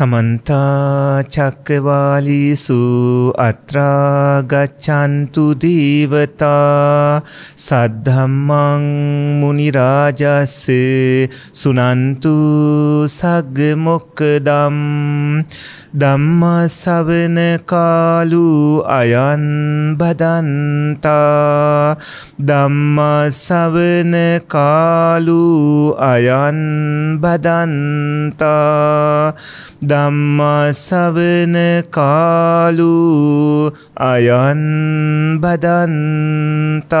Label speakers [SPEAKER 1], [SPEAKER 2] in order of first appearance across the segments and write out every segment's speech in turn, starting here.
[SPEAKER 1] සමන්තා චක්කවාලීසු අත්‍රාගච්චන්තු දීවතා සද්ධම්මං මුනිරාජස්ස සුනන්තු සග්ගමොක්කදම් ධම්මසවන කාලු අයන් බදන්තා. ධම්මසවන කාලු අයන් බදන්තා. ධම්මසවන කාලු අයන් බදන්තා.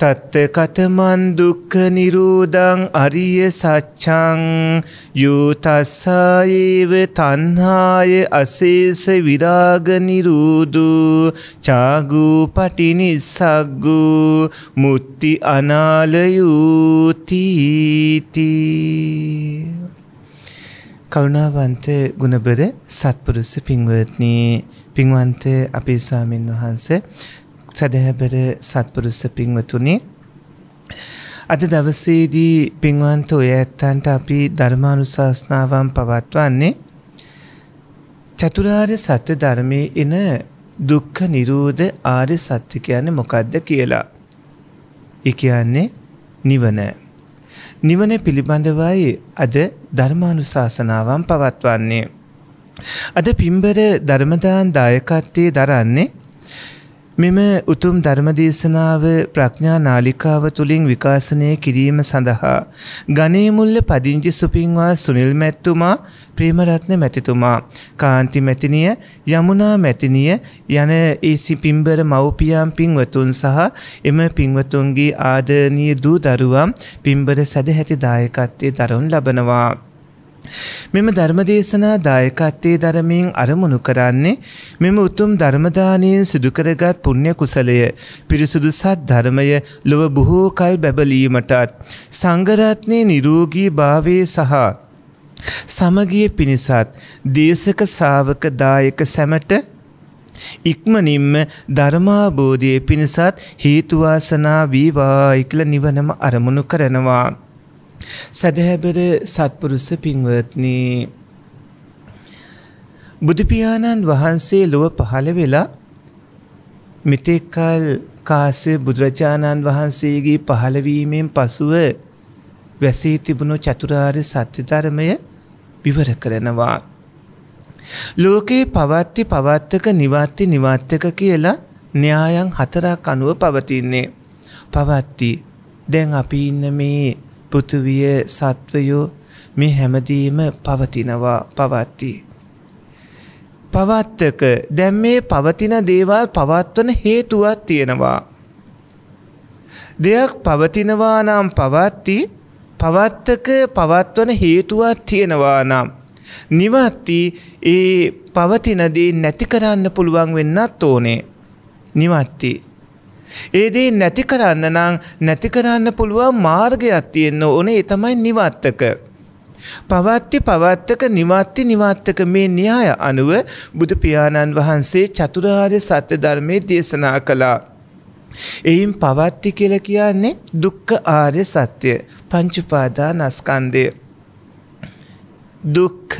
[SPEAKER 1] තත්ත කතමන් දුක්ඛ නිරෝධං අරිය සච්ඡං යෝතස්සායේව තණ්හාය අශේෂ විරාග නිරෝධෝ චාගෝ පටිනිස්සග්ගෝ මුත්‍ති අනාලයෝති කරුණාවන්ත ගුණබර සත්පුරුෂ පින්වත්නි පින්වන්ත අපේ ස්වාමින් වහන්සේ සැදැහැබර සත්පුරුෂ පින්වතුනි අද දවසේදී පින්වන්ත ඔය ඇත්තන්ට අපි ධර්මානුශාසනාවන් පවත්වන්නේ චතුරාර්ය සත්‍ය ධර්මයේ එන දුක්ඛ නිරෝධ ආර්ය සත්‍ය කියන්නේ මොකක්ද කියලා. ඒ කියන්නේ නිවන. නිවන පිළිබඳවයි අද ධර්මානුශාසනාවන් පවත්වන්නේ. අද පින්බර ධර්මදාන් දායකත්වයේ දරන්නේ මෙම උතුම් ධර්මදේශනාව ප්‍රඥා නාලිකාව තුළින් විකාශනය කිරීම සඳහා ගනේමුල්ල පදිංචි සුපින්වා සුනිල් මැත්තුමා ප්‍රේමරත්න මැතිතුමා කාන්ති මැතිනිය යමුනා මැතිනිය යන ඒසි පිම්බර මව්පියම් පින්වතුන් සහ එම පින්වතුන්ගේ ආදරණීය දූ දරුවන් පිම්බර සැදැහැති දායකත්වයේ දරනු ලබනවා. මෙම ධර්මදේශනා දායකත්වයේ දරමින් අරමුණු කරන්නේ මෙම උතුම් ධර්මදානයෙන් සිදුකරගත් පුණ්‍ය කුසලය පිරිසුදු සත් ධර්මය ලොව බොහෝ කල් බැබලීමටත් සංඝරත්නයේ නිරෝගී භාවයේ සහ සමගිය පිණිසත් දේශක ශ්‍රාවක දායක සැමට ඉක්මනින්ම ධර්මාබෝධය පිණිසත් හේතුවාසනා වීවා ඉක්ල නිවනම අරමුණු කරනවා. සැදැහැබර සත්පුරුෂ පින්වත්නි බුදුපියාණන් වහන්සේ ලොව පහළ වෙලා මෙතෙක්කල් කාසේ බුදුරජාණන් වහන්සේගේ පහළවීමෙන් පසුව වැසී තිබුණු චතුරාර්ය සත්‍ය ධර්මය විවර කරනවා. ලෝකේ පවත්ති පවත්තක නිවත්ති නිවත්තක කියලා න්‍යායන් හතරක් අනුව පවතින්නේ. පවත්ති දැන් අපි ඉන්න මේ පෘථුවිය සත්වයෝ මේ හැමදීම පවතිනවා පවත්ති. පවත්තක දැන් මේ පවතින දේවල් පවත්වන හේතුවක් තියෙනවා. දෙයක් පවතිනවා නම් පවත්ති පවත්තක පවත්වන හේතුවක් තියෙනවා නම් නිවත්ති ඒ පවතිනදී නැති කරන්න පුළුවන් වෙන්නත් ඕනේ. නිවත්ති ඒ දේ නැති කරන්න නම් නැති කරන්න පුළුවන් මාර්ගයක් තියෙන්න ඕනේ ඒ තමයි නිවත්තක. පවත්ති පවත්තක නිවත්ති නිවත්තක මේ න්‍යාය අනුව බුදු පියාණන් වහන්සේ චතුරාර්ය සත්‍ය ධර්මයේ දේශනා කළා. එයින් පවත්ති කියලා කියන්නේ දුක්ඛ ආර්ය සත්‍ය පංච උපාදානස්කන්ධය. දුක්ඛ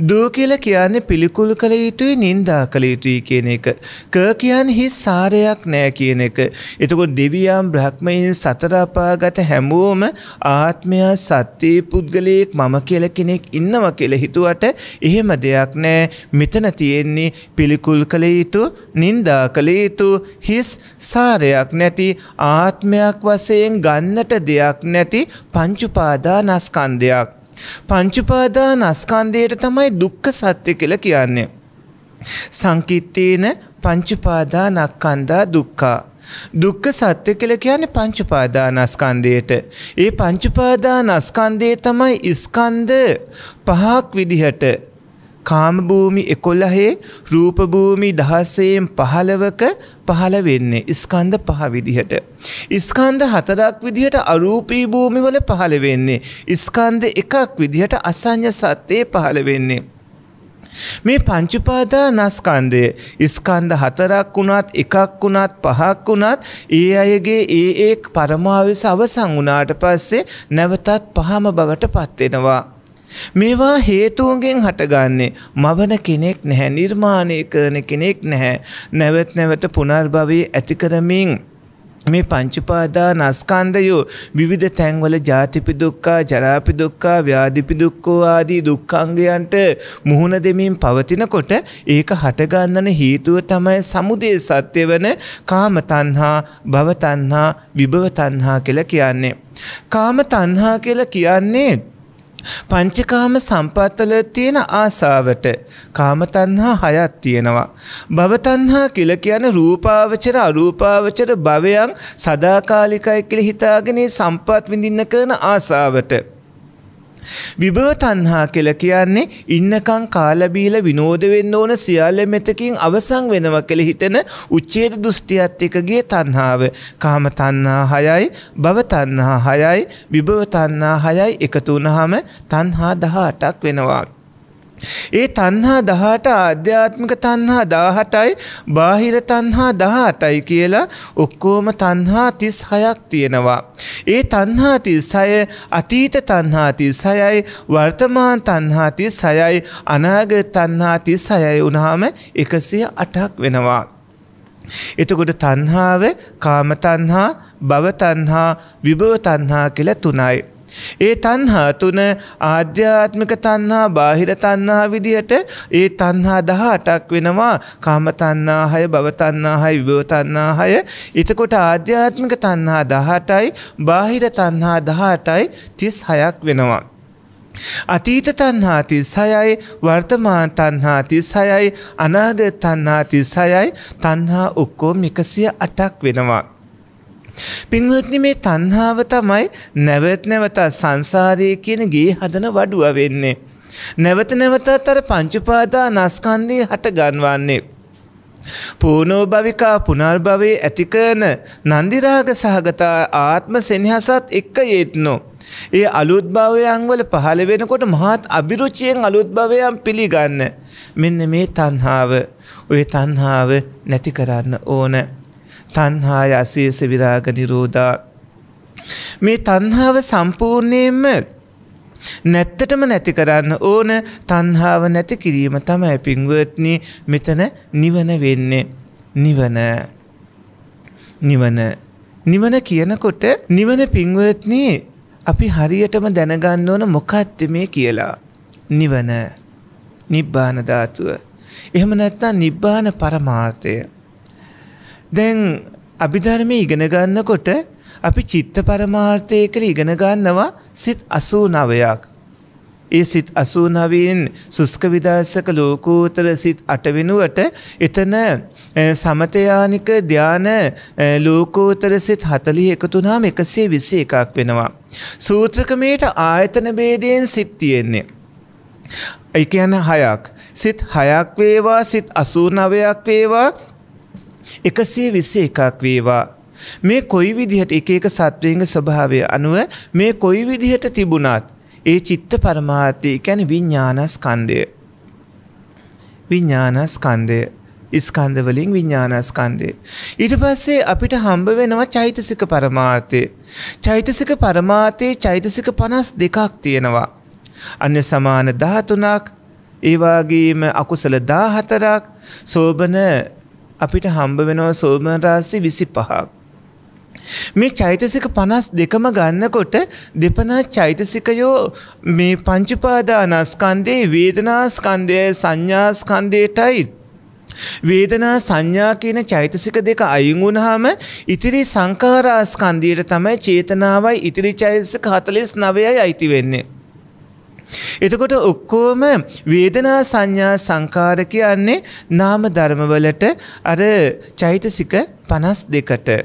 [SPEAKER 1] දූ කියලා කියන්නේ පිළිකුල් කළ යුතුයි නින්දා කළ යුතුයි කියන එක. ක කියන්නේ හිස් සාරයක් නෑ කියන එක. එතකොට දෙවියන් බ්‍රහ්මයන් සතර අපාගත හැමෝම ආත්මයා සත්‍ය පුද්ගලයෙක් මම කියලා කෙනෙක් ඉන්නවා කියලා හිතුවට එහෙම දෙයක් නෑ. මෙතන තියෙන්නේ පිළිකුල් කළ යුතු නින්දා කළ යුතු හිස් සාරයක් නැති ආත්මයක් වශයෙන් ගන්නට දෙයක් නැති පංච උපාදානස්කන්ධයක්. පංචුපාදානස්කන්ධයට තමයි දුක්ඛ සත්‍ය කියලා කියන්නේ. සංකිට්ඨේන පංචුපාදානක්ඛන්ධා දුක්ඛා. දුක්ඛ සත්‍ය කියලා කියන්නේ පංච උපාදානස්කන්ධයට. ඒ පංච උපාදානස්කන්ධය තමයි ස්කන්ධ පහක් විදිහට කාම භූමි 11 රූප භූමි 16න් 15ක පහළ වෙන්නේ ස්කන්ධ පහ විදිහට. ස්කන්ධ හතරක් විදිහට අරූපී භූමි වල පහළ වෙන්නේ. ස්කන්ධ එකක් විදිහට අසඤ්ඤ සත්‍යයේ පහළ වෙන්නේ. මේ පංචුපාදානස්කන්ධය ස්කන්ධ හතරක් වුණත් එකක් වුණත් පහක් වුණත් ඒ අයගේ ඒ ඒ පරමාවිස අවසන් වුණාට පස්සේ නැවතත් පහම බවට පත්වෙනවා. මේවා හේතුවන්ගෙන් හටගන්නේ මවන කෙනෙක් නැහැ නිර්මාණය කරන කෙනෙක් නැහැ. නැවත් නැවත පුනර්භවී ඇති කරමින් මේ පංචුපාදා නස්කන්ධයෝ විවිධ තැන්වල ජාතිපි දුක්ඛා ජරාපි දුක්ඛා ව්‍යාධිපි දුක්ඛෝ ආදී දුක්ඛංගයන්ට මුහුණ දෙමින් පවතිනකොට ඒක හටගන්නන හේතුව තමයි සමුදය සත්‍ය වන කාම තණ්හා භව තණ්හා විභව තණ්හා කියලා කියන්නේ. කාම තණ්හා කියලා කියන්නේ පංචකාම සම්පත්තල තියෙන ආසාවට කාමතන්හා හයක් තියෙනවා. භවතන්හා කියල කියන රූපාවචර අරූපාවචර භවයන් සදාකාලිකයි කියල හිතාගෙන සම්පත් විඳින්න කරන ආසාවට. විභව තණ්හා කියලා කියන්නේ ඉන්නකම් කාලබීල විනෝද වෙන්න ඕන සියල්ල මෙතකින් අවසන් වෙනවා කියලා හිතෙන උච්ඡේද දෘෂ්ටියත් එක්කගේ තණ්හාව. කාම තණ්හා 6යි, භව තණ්හා 6යි, විභව තණ්හා 6යි එකතු වුනහම තණ්හා 18ක් වෙනවා. ඒ තන්හා දහට ආධ්‍යාත්මික තන්හා දාහටයි බාහිර තන්හා දහටයි කියලා ඔක්කෝම තන්හා තිස් හයක් තියෙනවා. ඒ තන්හා තිස්සය අතීත තන්හා තිස්සයයි වර්තමාන් තන්හා තිස් හයයි අනාග තන්හා තිස් හයයි උනාම එකසිය අටක් වෙනවා. එතකොට තන්හාාව කාමතන්හා භවතන්හා විභවතන්හා කියල තුනයි. ඒ තන්හා තුන ආධ්‍යාත්මික තන්හා බාහිර තන්හා විදිහට ඒ තන්හා දහ අටක් වෙනවා කාම තන්නාහය භවතන්නාහය විභවතන්නාහය එතකොට ආධ්‍යාත්මික තන්හා දහටයි බාහිර තන්හා දහටයි තිස් හයක් වෙනවා. අතීත තන්හා තිස්සයයි වර්තමාන තන්හා තිස්සයයි අනාග තන්හා තිස්සයයි තන්හා ඔක්කෝ මිකසිය අටක් වෙනවා. පින්වත්නි මේ තණ්හාව තමයි නැවත නැවත සංසාරයේ කියන ගේ හදන වඩුව වෙන්නේ. නැවත නැවතත් අර පංච උපාදානස්කන්ධය හට ගන්වන්නේ. පූර්ණෝ භවිකා පුනර්භවයේ ඇති කරන නන්දිරාග සහගත ආත්ම සෙනෙහසත් එක්ක යෙත්නෝ. ඒ අලුත් භවයන් වල පහළ වෙනකොට මහත් අභිරුචියෙන් අලුත් භවයන් පිළිගන්න. මෙන්න මේ තණ්හාව, ওই තණ්හාව නැති කරන්න ඕන. තන්හාය අසේස විරාග නිරෝධා. මේ තන්හාව සම්පූර්ණයෙන්ම නැත්තටම නැති කරන්න ඕන තන්හාාව නැති කිරීම තමයි පින්වත්නි මෙතන නිවන වෙන්නේ. නිවන. නිවන. නිවන කියනකොට නිවන පින්වත්නී අපි හරියටම දැනගන්න ඕන මොකක්ද මේ කියලා. නිවන. නිබ්බාන ධාතුව. එහෙම නැත්නම් නිබ්බාන පරමාර්ථය. දැන් අභිධර්මය ඉගෙන ගන්නකොට අපි චිත්ත පරමාර්ථය කළ ඉගෙන ගන්නවා සිත් අසූ නවයක්. ඒ සිත් අසූ නවයෙන් සුස්ක විදස්සක ලෝකෝතර සිත් අටවෙනුවට එතන සමතයානික ධ්‍යාන ලෝකෝතර සිත් හතලි එකතුනාම එකසේ විසි එකක් වෙනවා. සූත්‍රකමයට ආයතන බේදයෙන් සිත් තියෙන්නේ. ඒ කියන හයක්. සිත් හයක් වේවා සිත් අසූ නවයක් වේවා එකසේ විස්ස එකක් වේවා. මේ කොයි විදිහට එක එක සත්වයන්ගේ ස්වභාවය අනුව මේ කොයි විදිහට තිබුණත් ඒ චිත්ත පරමාර්ථය ගැන විඤ්ඥානස්කන්දය. විඤ්ඥානස්කන්දය ස්කන්දවලින් විඤ්ඥානස්කන්දය. ඊට පස්සේ අපිට හම්බ වෙනවා චෛතසික පරමාර්ථය. චෛතසික පරමාර්ථයේ චෛතසික පනස් දෙකක් තියෙනවා. අන්‍ය සමාන දහතුනක් ඒවාගේම අකුසල දාහතරක් සෝබන අපිට හම්බ වෙනවා සෝමන රාශි විසි පහක්. මේ චෛතසික පනස් දෙකම ගන්නකොට දෙපනා චෛතසිකයෝ මේ පංචුපාදානස්කන්දේ වේදනාස්කන්දය සංඥාස්කන්දයටයි වේදනා සංඥා කියන චෛතසික දෙක අයින් වුණාම ඉතිරි සංඛාරාස්කන්ධයට තමයි චේතනාවයි ඉතිරි චෛතසික 49යි අයිති වෙන්නේ. එතකොට ඔක්කෝම වේදනා සංඥා සංකාර කියන්නේ නාම ධර්මවලට අර චෛතසික 52ට.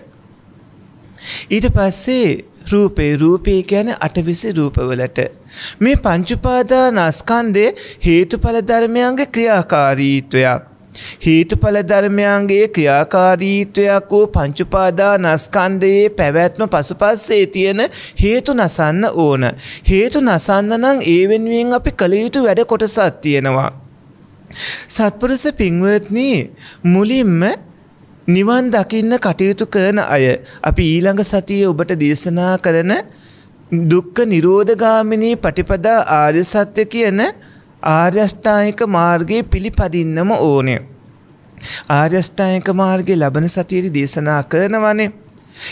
[SPEAKER 1] ඊට පස්සේ රූපේ රූපේ කියන්නේ අටවිසි රූපවලට මේ පංච උපාදානස්කන්ධේ හේතුඵල ධර්මයන්ගේ ක්‍රියාකාරීත්වයක් හේතුඵල ධර්මයන්ගේ ක්‍රියාකාරීත්වයක් වූ පංච උපාදානස්කන්ධයේ පැවැත්ම පසුපස්සේ තියෙන හේතු නසන්න ඕන. හේතු නසන්න නම් ඒ වෙනුවෙන් අපි කළ යුතු වැඩ කොටසක් තියෙනවා. සත්පුරුෂ පින්වත්නි මුලින්ම නිවන් දකින්න කටයුතු කරන අය අපි ඊළඟ සතියේ ඔබට දේශනා කරන දුක්ඛ නිරෝධගාමිනී පටිපදා ආර්ය සත්‍ය කියන ආර්ය අෂ්ටාංගික මාර්ගයේ පිළිපදින්නම ඕනේ. ආර්ය අෂ්ටාංගික මාර්ගයේ ලබන සතියේදී දේශනා කරනවානේ.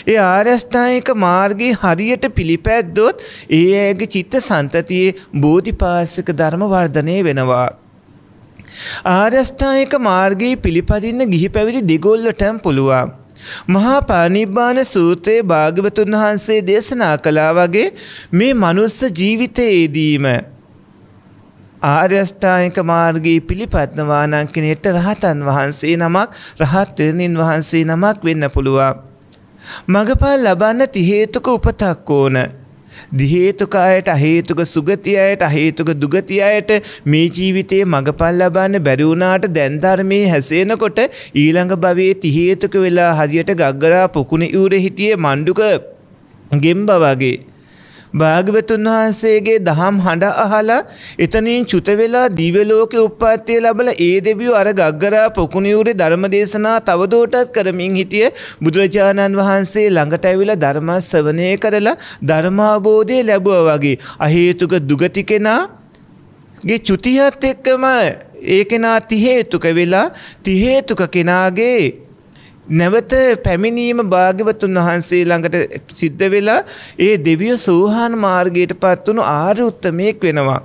[SPEAKER 1] ඒ ආර්ය අෂ්ටාංගික මාර්ගයේ හරියට පිළිපැද්දොත් ඒ ඇගේ චිත්ත සන්තතියේ බෝධිපාශික ධර්ම වර්ධනය වෙනවා. ආර්යෂ්ඨායක මාර්ගයේ පිළිපදින්න ගිහි පැවිදි දෙගොල්ලටම පුළුවන්. මහා පානිබ්බාන සූත්‍රයේ භාග්‍යවතුන් වහන්සේ දේශනා කළා වගේ මේ මනුස්ස ජීවිතයේදීම ආර්යෂ්ඨායක මාර්ගයේ පිළිපදනවා නම් කෙනෙක්ට රහතන් වහන්සේ නමක් රහත් තෙරණින් වහන්සේ නමක් වෙන්න පුළුවන්. මගපල් ලබන්න ති හේතුක උපතක් ඕන. දිහේතුක අයට අහේතුක සුගති අයට අහේතුක දුගති අයට මේ ජීවිතයේ මගපල් ලබන්න බැරි වුණාට දැන් ධර්මයේ හැසෙනකොට ඊළඟ භවයේ තිහේතුක වෙලා හදියට ගග්ගරා පොකුණ ඉවුරේ හිටියේ මණ්ඩුක ගෙම්බ වගේ භාග්‍යවතුන් වහන්සේගේ දහම් හඬ අහලා එතනින් චුත වෙලා දිව්‍ය ලෝකේ උප්පත්තිය ලැබලා ඒ දෙවියෝ අර ගග්ගරා පොකුණියුරේ ධර්ම දේශනා තවදුරටත් කරමින් හිටිය බුදුරජාණන් වහන්සේ ළඟට ඇවිල්ලා ධර්ම ශ්‍රවණය කරලා ධර්මාබෝධය ලැබුවා වගේ. අහේතුක දුගති කෙනා ගේ චුතියත් එක්කම ඒ කෙනා තිහේතුක වෙලා තිහේතුක කෙනාගේ නැවත පැමිණීම භාග්‍යවතුන් වහන්සේ ළඟට සිද්ධ වෙලා ඒ දෙවිය සෝහාන් මාර්ගයට පත් වුණු ආර්ය උත්තමයෙක් වෙනවා.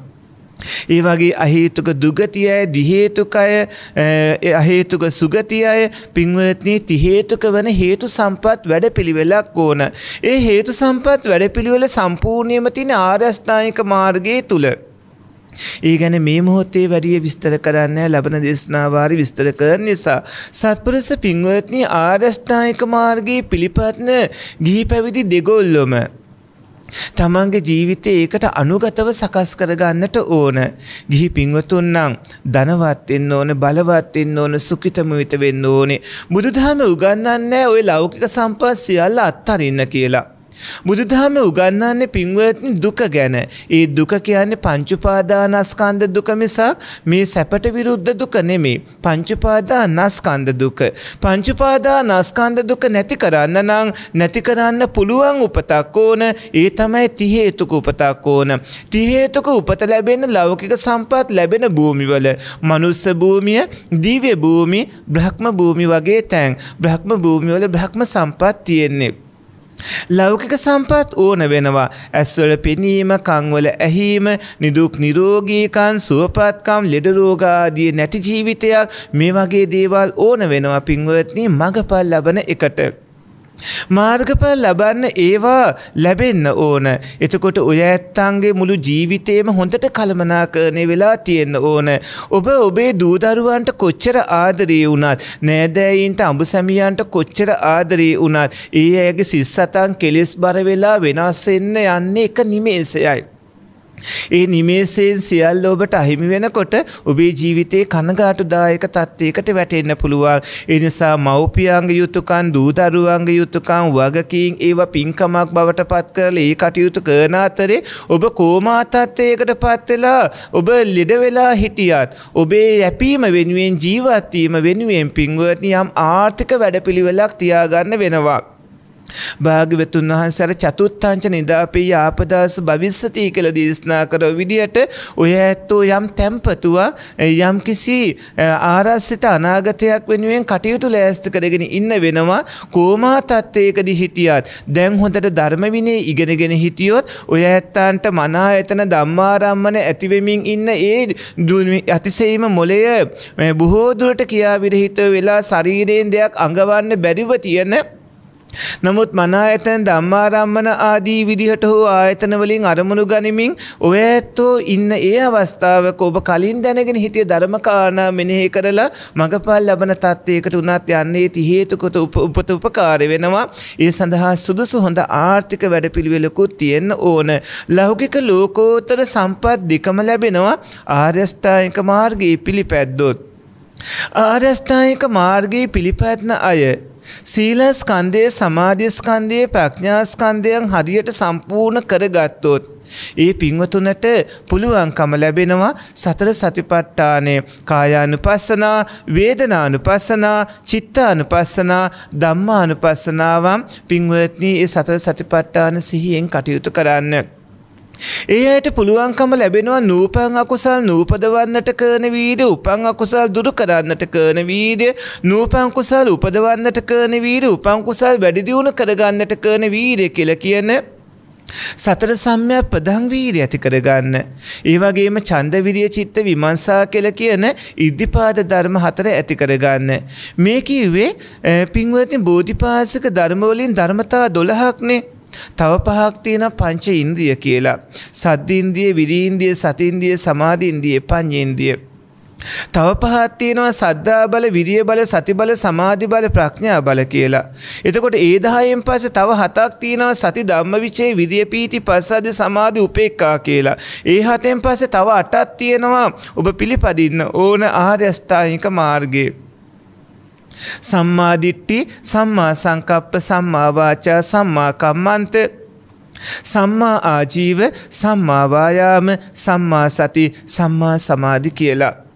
[SPEAKER 1] ඒ වගේ අහේතුක දුගතිය අය දිහේතුකය අහේතුක සුගතිය අය පින්වත්නී තිහේතුක වන හේතු සම්පත් වැඩපිළිවෙලක් ඕන. ඒ හේතු සම්පත් වැඩපිළිවෙල සම්පූර්ණයම තියෙන ආර්යෂ්ඨායික මාර්ගයේ තුල. ඒ ගැන මේ මොහොතේ වැඩිය විස්තර කරන්න ලබන දේශනාවාරි විස්තර කරන නිසා සත්පුරුෂ පින්වත්නි ආරෂ්ඨායික මාර්ගයේ පිළිපත්න ගිහි පැවිදි දෙගොල්ලොම තමන්ගේ ජීවිතය ඒකට අනුගතව සකස් කරගන්නට ඕන. ගිහි පින්වතුන් නම් ධනවත් වෙන්න ඕන, බලවත් වෙන්න ඕන, සුඛිතමුවිත වෙන්න ඕනේ. බුදුදහම උගන්වන්නේ ওই ලෞකික සම්පත් සියල්ල අත්හරින්න කියලා. බුදුදහම උගන්වන්නේ පින්වත්නි දුක ගැන. ඒ දුක කියන්නේ පංච උපාදානස්කන්ධ දුක මිසක් මේ සැපට විරුද්ධ දුක නෙමෙයි. පංච උපාදානස්කන්ධ දුක. පංච උපාදානස්කන්ධ දුක නැති කරන්න නම් නැති කරන්න පුළුවන් උපතක් ඕන. ඒ තමයි ති හේතුක උපතක් ඕන. ති හේතුක උපත ලැබෙන ලෞකික සම්පත් ලැබෙන භූමිවල මනුස්ස භූමිය, දිව්‍ය භූමි, බ්‍රහ්ම භූමි වගේ තැන්. බ්‍රහ්ම භූමිවල බ්‍රහ්ම සම්පත් තියෙන්නේ. ලෞකික සම්පත් ඕන වෙනවා. ඇස්වල පෙනීම කංවල ඇහීම නිදුක් නිරෝගීකන් සුවපත්කම් ලෙඩරෝගාදිය නැති ජීවිතයක් මේ වගේ දේවල් ඕන වෙනවා පින්වත්නි මගපල් ලබන එකට. මාර්ගඵල ලබන්න ඒවා ලැබෙන්න ඕන. එතකොට ඔය ඇත්තන්ගේ මුළු ජීවිතේම හොඳට කළමනාකරණය වෙලා තියෙන්න ඕන. ඔබ ඔබේ දූදරුවන්ට කොච්චර ආදරේ වුණත් නෑදෑයින්ට අඹ සැමියන්ට කොච්චර ආදරේ වුණත් ඒ අයගේ සිස්සතන් කෙලෙස් බර වෙලා වෙනස් වෙන්න යන්නේ එක නිමේෂයයි. ඒ නිමේසයෙන් සියල්ල ඔබට අහිමි වෙනකොට ඔබේ ජීවිතයේ කනගාටුදායක තත්ත්වයකට වැටෙන්න පුළුවන්. ඒ නිසා මව්පියන්ගේ යුතුයකම්, දූදරුවන්ගේ යුතුයකම්, වගකීම් ඒවා පින්කමක් බවට පත් කරලා ඒ කටයුතු කරන අතරේ ඔබ කෝමා තත්ත්වයකට පත් වෙලා ඔබ ලෙඩ වෙලා හිටියත් ඔබේ යැපීම වෙනුවෙන් ජීවත් වීම වෙනුවෙන් පින්වත්නි යම් ආර්ථික වැඩපිළිවෙලක් තියාගන්න වෙනවා. භාග්‍යවතුන් වහන්සේ චතුත්ථංච නිදාපේ ආපදාස භවිස්සති කියලා දේශනා කර විදියට ඔය ඇත්තෝ යම් තැම්පතුවක් යම් කිසි ආරස්සිත අනාගතයක් වෙනුවෙන් කටයුතු ලෑස්ති කරගෙන ඉන්න වෙනවා කෝමා තත්ත්වයකදී හිටියත් දැන් හොඳට ධර්ම විනය ඉගෙනගෙන හිටියොත් ඔය ඇත්තන්ට මනා එතන ධම්මාරම්මන ඇතිවෙමින් ඉන්න ඒ අතිශයින්ම මොලය බොහෝ දුරට කියා විරහිත වෙලා ශරීරයෙන් දෙයක් අඟවන්න බැරිව තියෙන නමුත් මන ආයතන ධම්මාරම්මන ආදී විදිහට හෝ ආයතන වලින් අරමුණු ගනිමින් ඔය ඇත්තෝ ඉන්න ඒ අවස්ථාවක ඔබ කලින් දැනගෙන හිටිය ධර්ම කාරණා මෙනෙහි කරලා මගපල් ලබන තත්ත්වයකට උනත් යන්නේ ති හේතුකට උපත උපකාර වෙනවා. ඒ සඳහා සුදුසු හොඳ ආර්ථික වැඩපිළිවෙලකුත් තියෙන්න ඕන. ලෞකික ලෝකෝත්තර සම්පත් දෙකම ලැබෙනවා ආර්යෂ්ටායික මාර්ගයේ පිළිපැද්දොත්. ආර්යෂ්ටායික මාර්ගයේ පිළිපැත්න අය සීලස්කන්දය සමාධිස්කන්දය ප්‍රඥාස්කන්දයන් හරියට සම්පූර්ණ කරගත්තොත්. ඒ පින්වතුනට පුළුවන්කම ලැබෙනවා සතර සතිපට්ඨානය කායානුපස්සනා වේදනානුපස්සනා චිත්තානුපස්සනා ධම්මානුපස්සනාවම් පින්වත්නී ඒ සතර සතිපට්ඨාන සිහියෙන් කටයුතු කරන්න. ඒ අයට පුළුවන්කම ලැබෙනවා නූපන් අකුසල් නූපදවන්නට කරන වීඩ උපන් අකුසල් දුරු කරන්නට කරන වීඩ නූපන් කුසල් උපදවන්නට කරන වීඩ උපන් කුසල් වැඩිදියුණු කරගන්නට කරන වීරය කියල කියන සතර සම්‍යයක් ප්‍රධං වීරය ඇති කරගන්න. ඒ වගේම චන්ද විරිය චිත්ත විමංසා කෙල කියන ඉද්ධිපාද ධර්ම හතර ඇති කරගන්න. මේ කිව්වේ පින්වතින් බෝධිපාසක ධර්මවලින් ධර්මතා දොළහක්නේ තව පහක් තියෙන පංච ඉන්දිය කියලා. සද්ධින්දිය, විරීන්දිය, සතින්දිය, සමාධින්දිය, පඤ්ඤේන්දිය. තව පහක් තියෙනවා සද්ධා බල, විරිය බල, සති බල, සමාධි බල, ප්‍රඥා බල කියලා. එතකොට ඒ 10න් පස්සේ තව හතක් තියෙනවා සති ධම්මවිචේ, විරිය පීති, පස්සද්ධි, සමාධි, උපේක්ඛා කියලා. ඒ හතෙන් පස්සේ තව අටක් තියෙනවා ඔබ පිළිපදින්න ඕන ආර්ය අෂ්ටාංගික මාර්ගයේ. සම්මාදිට්ටි සම්මා සංකප්ප සම්මා වාචා සම්මා කම්මන්ත සම්මා ආජීව සම්මා වායාම සම්මා සති සම්මා සමාධි කියලා.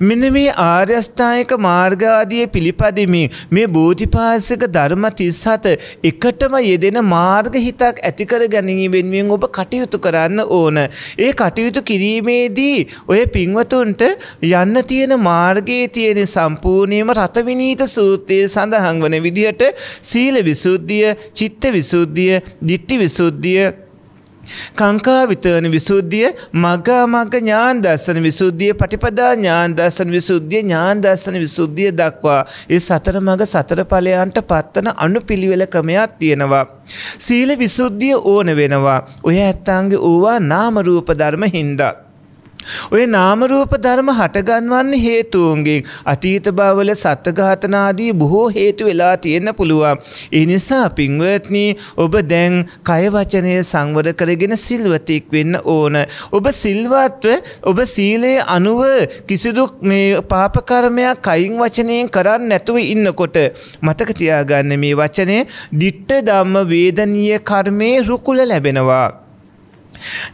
[SPEAKER 1] මෙන්න මේ ආර්යෂ්ටායක මාර්ගාදිය පිළිපදිමින් මේ බෝධිපාසක ධර්ම 37 එකටම යෙදෙන මාර්ග හිතක් ඇති කර ගැනීම වෙනුවෙන් ඔබ කටයුතු කරන්න ඕන. ඒ කටයුතු කිරීමේදී ඔය පින්වතුන්ට යන්න තියෙන මාර්ගයේ තියෙන සම්පූර්ණයම රතවිනීත සූත්‍රයේ සඳහන් වන විදිහට සීල විසුද්ධිය, චිත්ත විසුද්ධිය, ditthi විසුද්ධිය කාංකා විතරණ විසුද්ධිය මග්ගා මග්ග ඥාන දර්ශන විසුද්ධිය පටිපදා ඥාන දර්ශන විසුද්ධිය ඥාන දර්ශන විසුද්ධිය දක්වා ඒ සතර මග සතර ඵලයන්ට පත්වන අනුපිළිවෙල ක්‍රමයක් තියෙනවා. සීල විසුද්ධිය ඕන වෙනවා. ඔය ඇත්තාන්ගේ ඕවා නාම රූප ධර්ම හින්දා. ඔය නාමරූප ධර්ම හටගන්වන්නේ හේතුවන්ගෙන් අතීත බවල සත්ඝාතනාදී බොහෝ හේතු වෙලා තියෙන්න පුළුවන්. ඒ නිසා පින්වත්නි ඔබ දැන් කය වචනය සංවර කරගෙන සිල්වතෙක් වෙන්න ඕන. ඔබ සිල්වත්ව ඔබ සීලයේ අනුව කිසිදු මේ පාප කර්මයක් කයින් වචනයෙන් කරන්නේ නැතුව ඉන්නකොට මතක තියාගන්න මේ වචනේ ditta ධම්ම වේදනීය කර්මයේ රුකුල ලැබෙනවා.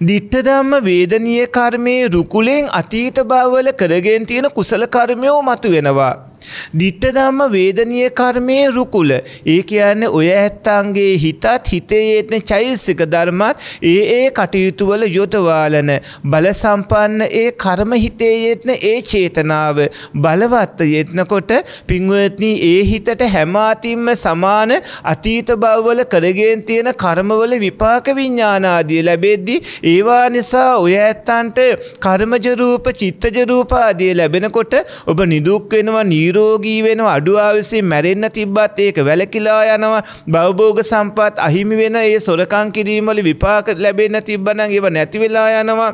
[SPEAKER 1] දිට්ඨ ධම්ම වේදනීය කර්මයේ රුකුලෙන් අතීත භවවල කරගෙන තියෙන කුසල කර්මයෝ මතුවෙනවා. දිට්ට ධම්ම වේදනීය කර්මයේ රුකුල. ඒ කියන්නේ ඔය ඇත්තන්ගේ හිතත් හිතේ යෙත්න චෛසික ධර්මත් ඒ ඒ කටයුතු වල යොදවාලන බල සම්පන්න ඒ කර්ම හිතේ යෙත්න ඒ චේතනාව බලවත් යෙත්නකොට පින්වත්නි ඒ හිතට හැම අතින්ම සමාන අතීත භවවල කරගෙන තියෙන කර්මවල විපාක විඥාන ආදී ලැබෙද්දී ඒවා නිසා ඔය ඇත්තන්ට කර්මජ රූප චිත්තජ රූප ආදී ලැබෙනකොට ඔබ නිදුක් වෙනවා නිරෝගී වෙනවා අඩුවාවිසින් මැරෙන්න තිබ්බත් ඒක වැලකිලා යනවා. භවභෝග සම්පත් අහිමි වෙන ඒ සොරකම් කිරීම වල විපාක ලැබෙන්න තිබ්බනම් ඒව නැති වෙලා යනවා.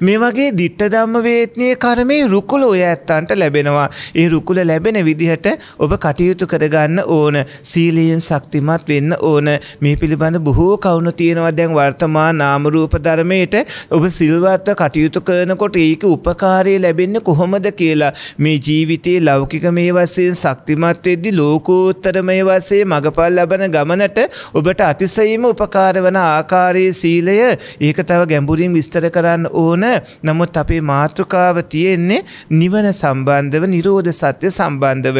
[SPEAKER 1] මේ වගේ දිට්ට ධම්ම වේත්නයේ කර්මයේ රුකුල ඔය ඇත්තන්ට ලැබෙනවා. ඒ රුකුල ලැබෙන විදිහට ඔබ කටයුතු කරගන්න ඕන. සීලයෙන් ශක්තිමත් වෙන්න ඕන. මේ පිළිබඳ බොහෝ කවුණු තියෙනවා දැන් වර්තමාන නාම රූප ධර්මයට ඔබ සිල්වත්ව කටයුතු කරනකොට ඒක උපකාරය ලැබෙන්නේ කොහොමද කියලා මේ ජීවිතයේ ලෞකික මේ වශයෙන් ශක්තිමත් වෙද්දී ලෝකෝත්තර මේ වශයෙන් මගපල් ලබන ගමනට ඔබට අතිශයින්ම උපකාර වන ආකාරයේ සීලය ඒක තව ගැඹුරින් විස්තර කරන්න ඕන නමුත් අපේ මාතෘකාව තියෙන්නේ නිවන සම්බන්ධව නිරෝධ සත්‍ය සම්බන්ධව.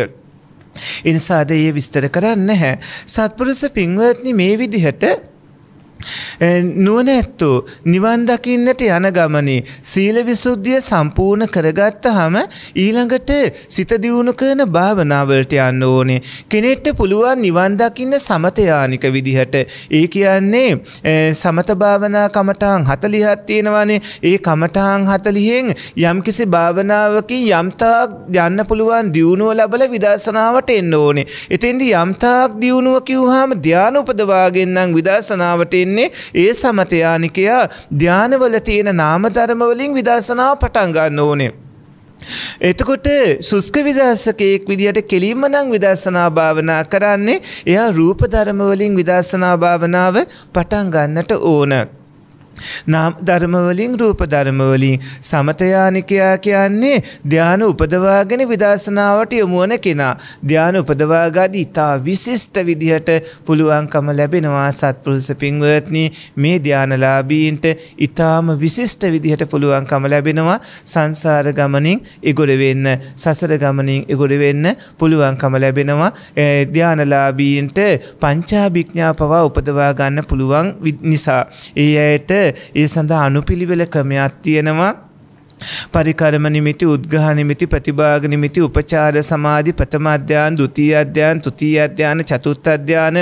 [SPEAKER 1] එනිසාද ඒ විස්තර කරන්න හැ. සත්පුරුෂ පින්වත්නි මේ විදිහට නුවණැත්තෝ නිවන් දකින්නට යන ගමනේ සීල විසුද්ධිය සම්පූර්ණ කරගත්තාම ඊළඟට සිත දියුණු කරන භාවනාවලට යන්න ඕනේ. කෙනෙක්ට පුළුවන් නිවන් දකින්න සමත යානික විදිහට. ඒ කියන්නේ සමත භාවනා කමඨාන් 40ක් තියෙනවානේ. ඒ කමඨාන් 40න් යම්කිසි භාවනාවකින් යම්තාක් යන්න පුළුවන් දියුණුව ලැබලා විදර්ශනාවට එන්න ඕනේ. එතෙන්දී යම්තාක් දියුණුව කිව්වහම ධානය උපදවාගෙන නම් විදර්ශනාවට එන්නේ ඒ සමතයානිකයා ධානවල තියෙන නාම ධර්ම වලින් විදර්ශනාව පටන් ගන්න ඕනේ. එතකොට සුස්ක විදර්ශකයෙක් විදිහට කෙලින්ම නම් විදර්ශනා භාවනා කරන්නේ එයා රූප ධර්ම වලින් විදර්ශනා භාවනාව පටන් ගන්නට ඕන. නාම ධර්මවලින් රූප ධර්මවලින්. සමතයානිකයා කියන්නේ ධානය උපදවාගෙන විදර්ශනාවට යොමු වන කෙනා. ධානය උපදවාගාදී ඉතා විශිෂ්ට විදිහට පුළුවන්කම ලැබෙනවා සත්පුරුෂ පින්වත්නි. මේ ධානලාභීන්ට ඊටාම විශිෂ්ට විදිහට පුළුවන්කම ලැබෙනවා සංසාර ගමනින් ඉගොඩ වෙන්න සසර ගමනින් ඉගොඩ වෙන්න පුළුවන්කම ලැබෙනවා. ධානලාභීන්ට පංචාභිඥා පවා උපදවා ගන්න පුළුවන් නිසා. ඒ ඇයට ඒ සඳහා අනුපිළිවෙල ක්‍රමයක් තියෙනවා. පරිකරම නිමිති උද්ගහ නිමිති ප්‍රතිභාග නිමිති උපචාර සමාධි ප්‍රථම අධ්‍යාන ද්විතීය අධ්‍යාන තෘතීය අධ්‍යාන චතුර්ථ අධ්‍යාන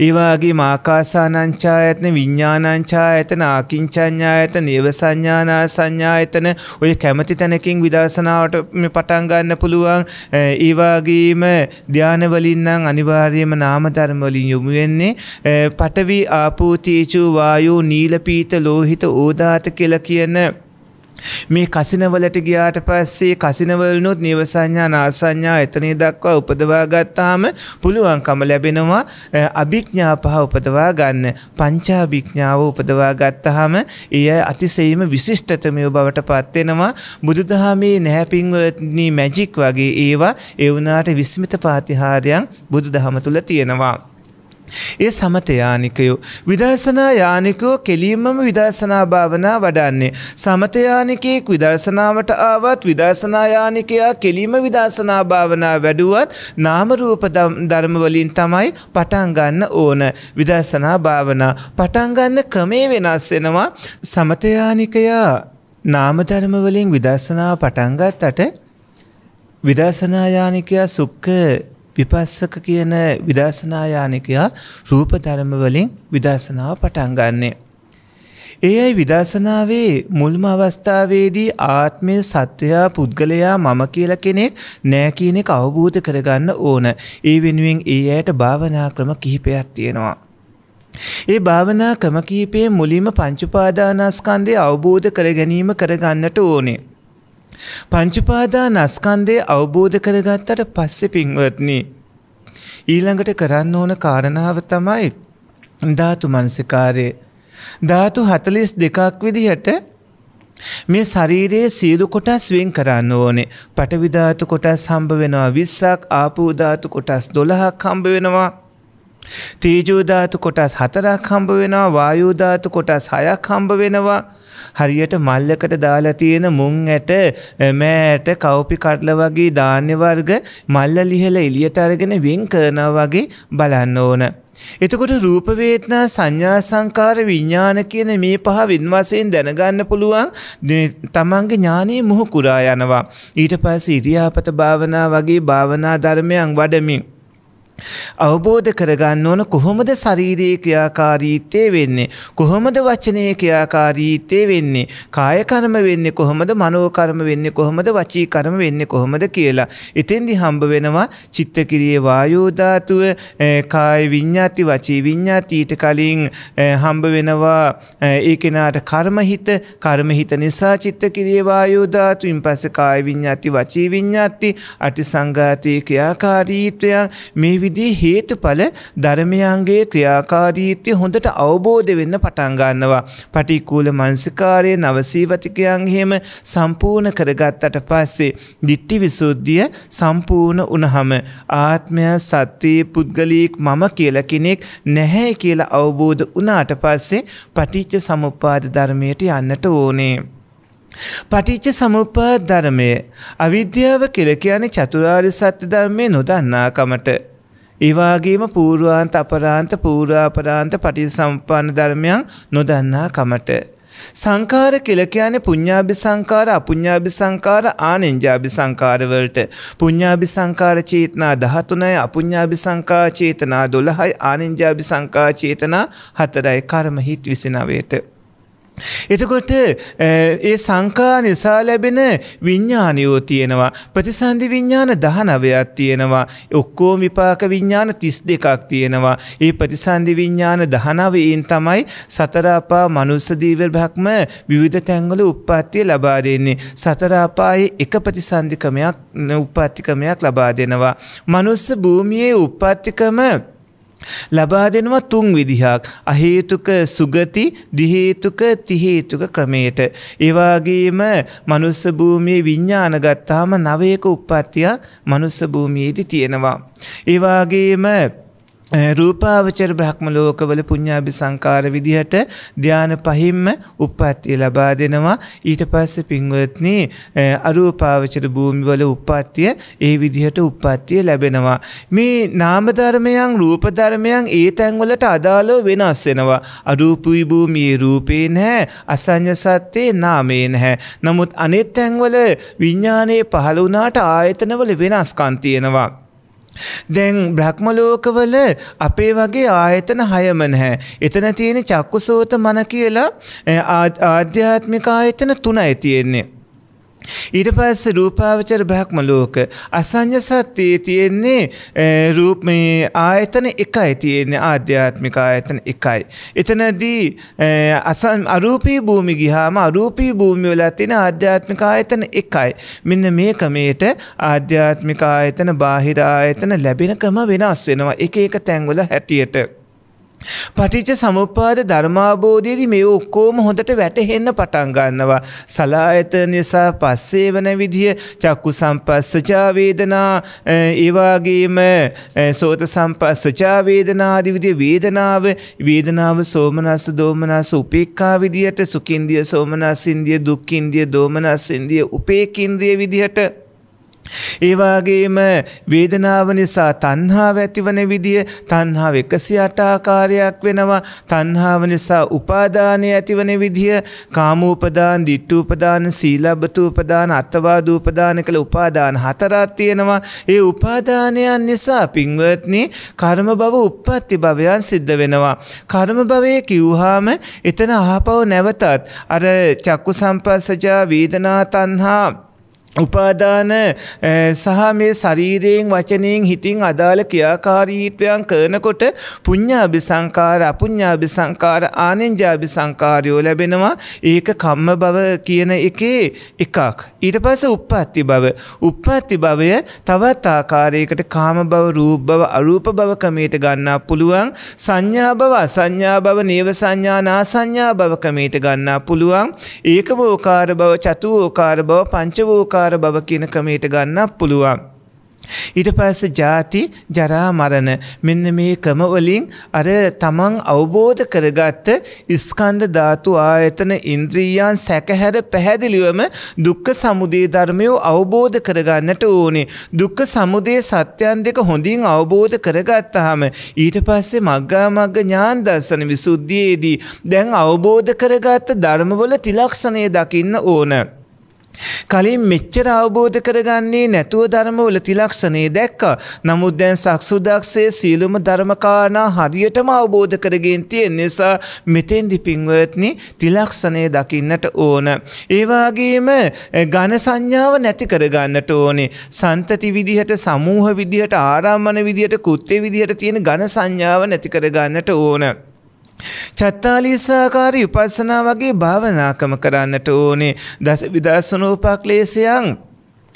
[SPEAKER 1] ඒ වගේම ආකාසානංචායතන විඥානංචායතන ආකින්චඤ්ඤායතන නේව සංඥානා සංඥායතන ඔය කැමැති තැනකින් විදර්ශනාවට පටන් ගන්න පුළුවන්. ඒ වගේම ධාන වලින් නම් අනිවාර්යයෙන්ම නාම ධර්ම වලින් යොමු වෙන්නේ. පඨවි ආපෝ තේජෝ වායෝ නීල පීත ලෝහිත ඕදාත කියලා කියන මේ කසිනවලට ගියාට පස්සේ කසිනවලනොත් නිවසඤ්ඤා නාසඤ්ඤා එතනේ දක්වා උපදවා ගත්තාම පුළුවන්කම ලැබෙනවා අභිඥා පහ උපදවා ගන්න. පංචාභිඥාව උපදවා ගත්තාම එය අතිශයින්ම විශිෂ්ටතමය බවට පත් වෙනවා. බුදුදහමේ නැහැ පින්වත්නි මැජික් වගේ ඒවා ඒ වුණාට විස්මිත පාතිහාරයන් බුදුදහම තුල තියෙනවා. ඒ සමත යානිකයෝ විදර්ශනා යානිකයෝ කෙලින්මම විදර්ශනා භාවනා වඩන්නේ. සමත යානිකයෙක් විදර්ශනාවට ආවත් විදර්ශනා යානිකයා කෙලින්ම විදර්ශනා භාවනා වැඩුවත් නාම රූප ධර්ම වලින් තමයි පටන් ගන්න ඕන. විදර්ශනා භාවනා පටන් ගන්න ක්‍රමේ වෙනස් වෙනවා. සමත යානිකයා නාම ධර්ම වලින් විදර්ශනාව පටන් ගත්තට විදර්ශනා යානිකයා සුක්ඛ විපස්සක කියන විදර්ශනා යානිකයා රූප ධර්ම වලින් විදර්ශනාව පටන් ගන්නෙ. ඒ අයි විදර්ශනාවේ මුල්ම අවස්ථාවේදී ආත්මය සත්‍යයා පුද්ගලයා මම කියලා කෙනෙක් නෑ කියන එක අවබෝධ කරගන්න ඕන. ඒ වෙනුවෙන් ඒ අයට භාවනා ක්‍රම කිහිපයක් තියෙනවා. ඒ භාවනා ක්‍රම කිහිපයේ මුලින්ම පංච උපාදානස්කන්ධය අවබෝධ කර ගැනීම කරගන්නට ඕනේ. පංචුපාදානස්කන්ධය අවබෝධ කරගත්තට පස්සෙ පින්වත්නි. ඊළඟට කරන්න ඕන කාරණාව තමයි ධාතු මනසිකාරය. ධාතු හතලිස් දෙකක් විදිහට මේ ශරීරයේ සියලු කොටස් වෙන් කරන්න ඕනේ. පඨවි ධාතු කොටස් හම්බ වෙනවා 20ක්, ආපෝ ධාතු කොටස් 12ක් හම්බ වෙනවා. තේජෝ ධාතු කොටස් 4ක් හම්බ වෙනවා, වායෝ ධාතු කොටස් 6ක් හම්බ වෙනවා. හරියට මල්ලකට දාලා තියෙන මුං ඇට මෑට කවුපි කඩල වගේ ධාන්‍ය වර්ග මල්ල ලිහලා එළියට අරගෙන වෙන් කරනවා වගේ බලන්න ඕන. එතකොට රූප වේදනා සංඥා සංකාර විඥාන කියන මේ පහ වින් වශයෙන් දැනගන්න පුළුවන් තමන්ගේ ඥානෙ මුහු කුරා යනවා. ඊට පස්සේ ඉරියාපත භාවනා වගේ භාවනා ධර්මයන් වඩමින් අවබෝධ කරගන්න ඕන කොහොමද ශරීරයේ ක්‍රියාකාරීත්වය වෙන්නේ? කොහොමද වචනයේ ක්‍රියාකාරීත්වය වෙන්නේ? කාය කර්ම වෙන්නේ කොහොමද? මනෝ කර්ම වෙන්නේ කොහොමද? වචී කර්ම වෙන්නේ කොහොමද කියලා. එතෙන්දි හම්බ වෙනවා චිත්ත කිරියේ වායෝ ධාතුව කාය විඤ්ඤාති වචී විඤ්ඤාති. ඊට කලින් හම්බ වෙනවා ඒ කෙනාට කර්මහිත කර්මහිත නිසා චිත්ත කිරියේ වායෝ ධාතුයින් පස්සේ කාය විඤ්ඤාති වචී විඤ්ඤාති. අටි සංඝාතී ක්‍රියාකාරීත්වය මේ විදිහේ හේතුඵල ධර්මයන්ගේ ක්‍රියාකාරීත්වය හොඳට අවබෝධ වෙන්න පටන් ගන්නවා. පටික්කුල මනසිකාරය නවසීවතිකයන් එහෙම සම්පූර්ණ කරගත්තට පස්සේ ditthi visuddhiය සම්පූර්ණ වුණහම ආත්මය සත්‍යයේ පුද්ගලීක් මම කියලා කෙනෙක් නැහැ කියලා අවබෝධ වුණාට පස්සේ පටිච්ච සමුප්පාද ධර්මයට යන්නට ඕනේ. පටිච්ච සමුප්පාද ධර්මය අවිද්‍යාව කියලා කියන්නේ චතුරාර්ය සත්‍ය ධර්මයේ නොදන්නාකමට ඒවාගේම පූර්වාන්ත අපරාන්ත පූරාපරාන්ත පටිසම්පන්න ධර්මයන් නොදන්නා කමට. සංකාර කියලා කියන්නේ පුඤ්ඤාභි සංකාර අපුඤ්ඤාභි සංකාර ආනෙන්ජාභි සංකාර වලට පුඤ්ඤාභි සංකාර චේතනා 13යි අපුඤ්ඤාභි සංකාර චේතනා 12යි ආනෙන්ජාභි සංකාර චේතනා 4යි කර්ම හිත් 29ට එතකොට ඒ සංකා නිසා ලැබෙන විඤ්ඥානයෝ තියෙනවා. ප්‍රතිසන්ධි විඤ්ඥාන දහනවයක් තියෙනවා. ඔක්කෝ විපාක විඤ්ඥාන තිස් දෙකක් තියෙනවා. ඒ ප්‍රතිසන්ධි විඤ්ඥාන දහනවයෙන් තමයි සතරාපා මනුස්සදීවල් භක්ම විවිධ තැංගල උප්පත්තිය ලබා දෙන්නේ. සතරාපායේ එක ප්‍රතිසන්ධිකමයක් උපත්තිකමයක් ලබා දෙනවා. මනුස්ස භූමියයේ උපත්තිකම ලබා දෙනවා තුන් විදිහක් අහේතුක සුගති දිහේතුක තිහේතුක ක්‍රමයට ඒවාගේම මනුස්ස භූමියේ විඤ්ඥාන ගත්තාම නවයක උප්පත්තියක් මනුස්ස භූමියේදී තියෙනවා. ඒවාගේම රූපාවචර බ්‍රහ්ම ලෝකවල පුඤ්ඤාභි සංකාර විදිහට ධාන පහින්ම උප්පත්තිය ලබා දෙනවා. ඊට පස්සේ පින්වත්නි අරූපාවචර භූමිවල උප්පත්තිය ඒ විදිහට උප්පත්තිය ලැබෙනවා. මේ නාම ධර්මයන් රූප ධර්මයන් ඒ තැන්වලට අදාළව වෙනස් වෙනවා. අරූපී භූමියේ රූපේ නැහැ අසඤ්ඤ සත්‍යේ නාමේ නැහැ. නමුත් අනෙත් තැන්වල විඥානයේ පහළ වුණාට ආයතනවල වෙනස්කම් තියෙනවා. දැන් බ්‍රහ්මලෝකවල අපේ වගේ ආයතන හයම නැහැ. එතන තියෙන චක්කුසෝත මන කියලා ආධ්‍යාත්මික ආයතන තුනයි තියෙන්නේ. ඊට පස්සේ රූපාවචර බ්‍රහ්ම ලෝක අසඤ්ඤ සත්‍යයේ තියෙන්නේ රූප මේ ආයතන එකයි තියෙන්නේ ආධ්‍යාත්මික ආයතන එකයි. එතනදී අසන් අරූපී භූමි ගියාම අරූපී භූමි වල තියෙන ආධ්‍යාත්මික ආයතන එකයි. මෙන්න මේ ක්‍රමයට ආධ්‍යාත්මික ආයතන බාහිර ආයතන ලැබෙන ක්‍රම වෙනස් වෙනවා. එක එක තැන්වල හැටියට. පටිච්ච සමුප්පාද ධර්මාබෝධයේදී මේ ඔක්කොම හොඳට වැටහෙන්න පටන් ගන්නවා. සලායතන නිසා පස්සේ වන විදිය චක්කු සම්පස්සජා වේදනා ඒ වගේම සෝත සම්පස්සජා වේදනා ආදී විදිය වේදනාව වේදනාව සෝමනස්ස දෝමනස්ස උපේක්ඛා විදියට සුඛින්දිය සෝමනස්සින්දිය දුක්ඛින්දිය දෝමනස්සින්දිය උපේක්ඛින්දිය විදියට ඒවාගේම වේදනාව නිසා තන්හාාව ඇතිවන විදිය තන්හාාව එකසි අටාකාරයක් වෙනවා තන්හාාව නිසා උපාදානය ඇතිවන විදිහ කාමූපදාන් දිට්ටූපදාන සීලබ්බතූපදාන අත්තවාදූපදාන කළ උපාදාන හතරත් තියෙනවා ඒ උපාදානයන් නිසා පින්වත්නි කර්ම බව උප්පත්ති භවයන් සිද්ධ වෙනවා. කර්ම භවය කිව්හාම එතන ආපව නැවතත් අර චක්කු සම්පස්සජා වේදනා තන්හා උපාදාන සහ මේ ශරීරයෙන් වචනයෙන් හිතින් අදාළ ක්‍රියාකාරීත්වයන් කරනකොට පුඤ්ඤාභි සංකාර අපුඤ්ඤාභි සංකාර ආනෙන්ජාභි සංකාරයෝ ලැබෙනවා. ඒක කම්ම භව කියන එකේ එකක්. ඊට පස්සේ උප්පත්ති භව උප්පත්ති භවය තවත් ආකාරයකට කාම භව රූප භව අරූප භව ක්‍රමයට ගන්නා පුළුවන්. සංඥා භව අසංඥා භව නේව සංඥා නාසංඥා භව ක්‍රමයට ගන්නා පුළුවන්. ඒකවෝකාර භව චතුෝකාර භව පංචවෝකාර සංසාර බව කියන ක්‍රමයට ගන්නත් පුළුවන්. ඊට පස්සේ ජාති ජරා මරණ මෙන්න මේ ක්‍රමවලින් අර තමන් අවබෝධ කරගත්ත ස්කන්ධ ධාතු ආයතන ඉන්ද්‍රියයන් සැකහැර පැහැදිලිවම දුක්ඛ සමුදය ධර්මය අවබෝධ කරගන්නට ඕනේ. දුක්ඛ සමුදය සත්‍යයන් දෙක හොඳින් අවබෝධ කරගත්තාම ඊට පස්සේ මග්ගා මග්ග ඥාන දර්ශන විසුද්ධියේදී දැන් අවබෝධ කරගත්ත ධර්මවල තිලක්ෂණය දකින්න ඕන. කලින් මෙච්චර අවබෝධ කරගන්නේ නැතුව ධර්මවල තිලක්ෂණේ දැක්කා. නමුත් දැන් සක්සුදක්සේ සීලුම ධර්මකාරණා හරියටම අවබෝධ කරගෙන තියෙන නිසා මෙතෙන්දි පින්වත්නි තිලක්ෂණේ දකින්නට ඕන. ඒ වගේම ඝන සංඥාව නැති කරගන්නට ඕනේ. සන්තති විදිහට සමූහ විදිහට ආරම්මන විදිහට කෘත්‍ය විදිහට තියෙන ඝන සංඥාව නැති කරගන්නට ඕන. චත්තාලීසාකාරී උපස්සනා වගේ භාවනාකම කරන්නට ඕනේ. දස විදර්ශනෝපක්ලේශයන්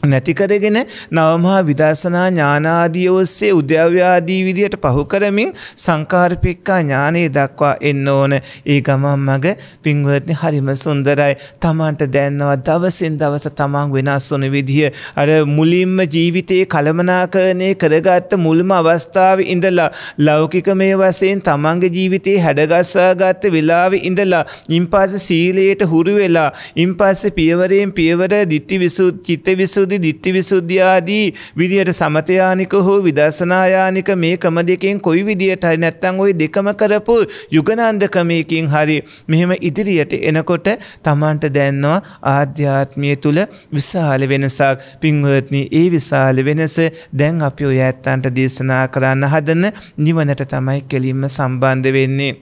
[SPEAKER 1] නැති කරගෙන නවමහා විදර්ශනා ඥානාදී ඔස්සේ උද්‍යව්‍යාදී විදියට පහු කරමින් සංකාරපෙක්කා ඥානෙ දක්වා එන්න ඕන. ඒ ගමන් මග පින්වත්නි හරිම සුන්දරයි. Tamanට දැනනවා දවසින් දවස Taman වෙනස් වන විදිය. අර මුලින්ම ජීවිතේ කලමනාකරණය කරගත්ත මුල්ම අවස්ථාවේ ඉඳලා ලෞකිකමය වශයෙන් Tamanගේ ජීවිතේ හැඩගස්වා ගත්ත වෙලාවේ ඉඳලා ඉන්පස්සේ සීලයට හුරු වෙලා ඉන්පස්සේ පියවරෙන් පියවර ditthi visuddhi චිත්ත විසුද්ධි විසුද්ධි, ditthi විසුද්ධි ආදී විදියට සමතයානික හෝ විදර්ශනායානික මේ ක්‍රම දෙකෙන් කොයි විදියට හරි නැත්නම් ওই දෙකම කරපු යුගනන්ද ක්‍රමයකින් හරි මෙහෙම ඉදිරියට එනකොට Tamanට දැනනවා ආධ්‍යාත්මය තුල විශාල වෙනසක් පින්වත්නි ඒ විශාල වෙනස දැන් අපි ඔය ඇත්තන්ට දේශනා කරන්න හදන නිවනට තමයි කෙලින්ම සම්බන්ධ වෙන්නේ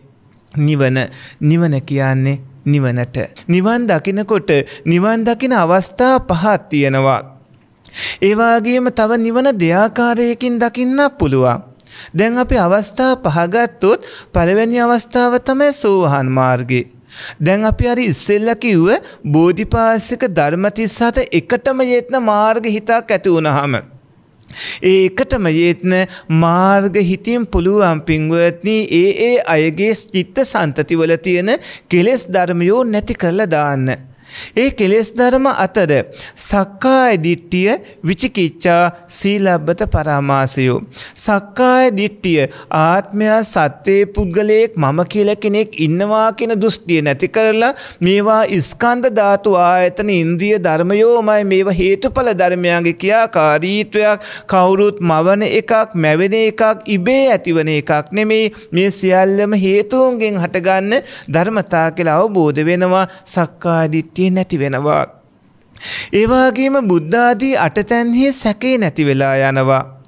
[SPEAKER 1] නිවන නිවන කියන්නේ නිවනට. නිවන් දකිනකොට නිවන් දකින අවස්ථා පහක් තියෙනවා. ඒවාගේම තව නිවන දෙයාකාරයකින් දකින්න පුළුවන්. දැන් අපි අවස්ථා පහගත්තොත් පළවැනි අවස්ථාව තමයි සෝහන් මාර්ගේ. දැන් අපි අර ඉස්සෙල්ල කිව්ව බෝධිපාසික ධර්ම 37 එකටම යෙත්න මාර්ග හිතක් ඇති වුණාම ඒ එකටම යෙත්න මාර්ග හිතින් පුළුවන් පින්වත්නි ඒ ඒ අයගේ චිත්ත සන්තතිවල තියෙන කෙලෙස් ධර්මයෝ නැති කරලා දාන්න. ඒ කෙලෙස් ධර්ම අතර සක්කාය දිට්ඨිය විචිකිච්ඡා සීලබ්බත පරාමාසයෝ. සක්කාය දිට්ඨිය ආත්මය සත්‍යයේ පුද්ගලයෙක් මම කියලා කෙනෙක් ඉන්නවා කියන දෘෂ්ටිය නැති කරලා මේවා ස්කන්ධ ධාතු ආයතන ඉන්ද්‍රිය ධර්මයෝමයි මේවා හේතුඵල ධර්මයන්ගේ ක්‍රියාකාරීත්වයක්. කවුරුත් මවන එකක් මැවෙන එකක් ඉබේ ඇතිවන එකක් නෙමෙයි. මේ සියල්ලම හේතුන්ගෙන් හටගන්න ධර්මතා කියලා අවබෝධ වෙනවා. සක්කාය දිට්ඨිය සැකේ නැති වෙනවා. ඒවාගේම බුද්ධාදී අටතැන්හි සැකේ නැති වෙලා යනවා.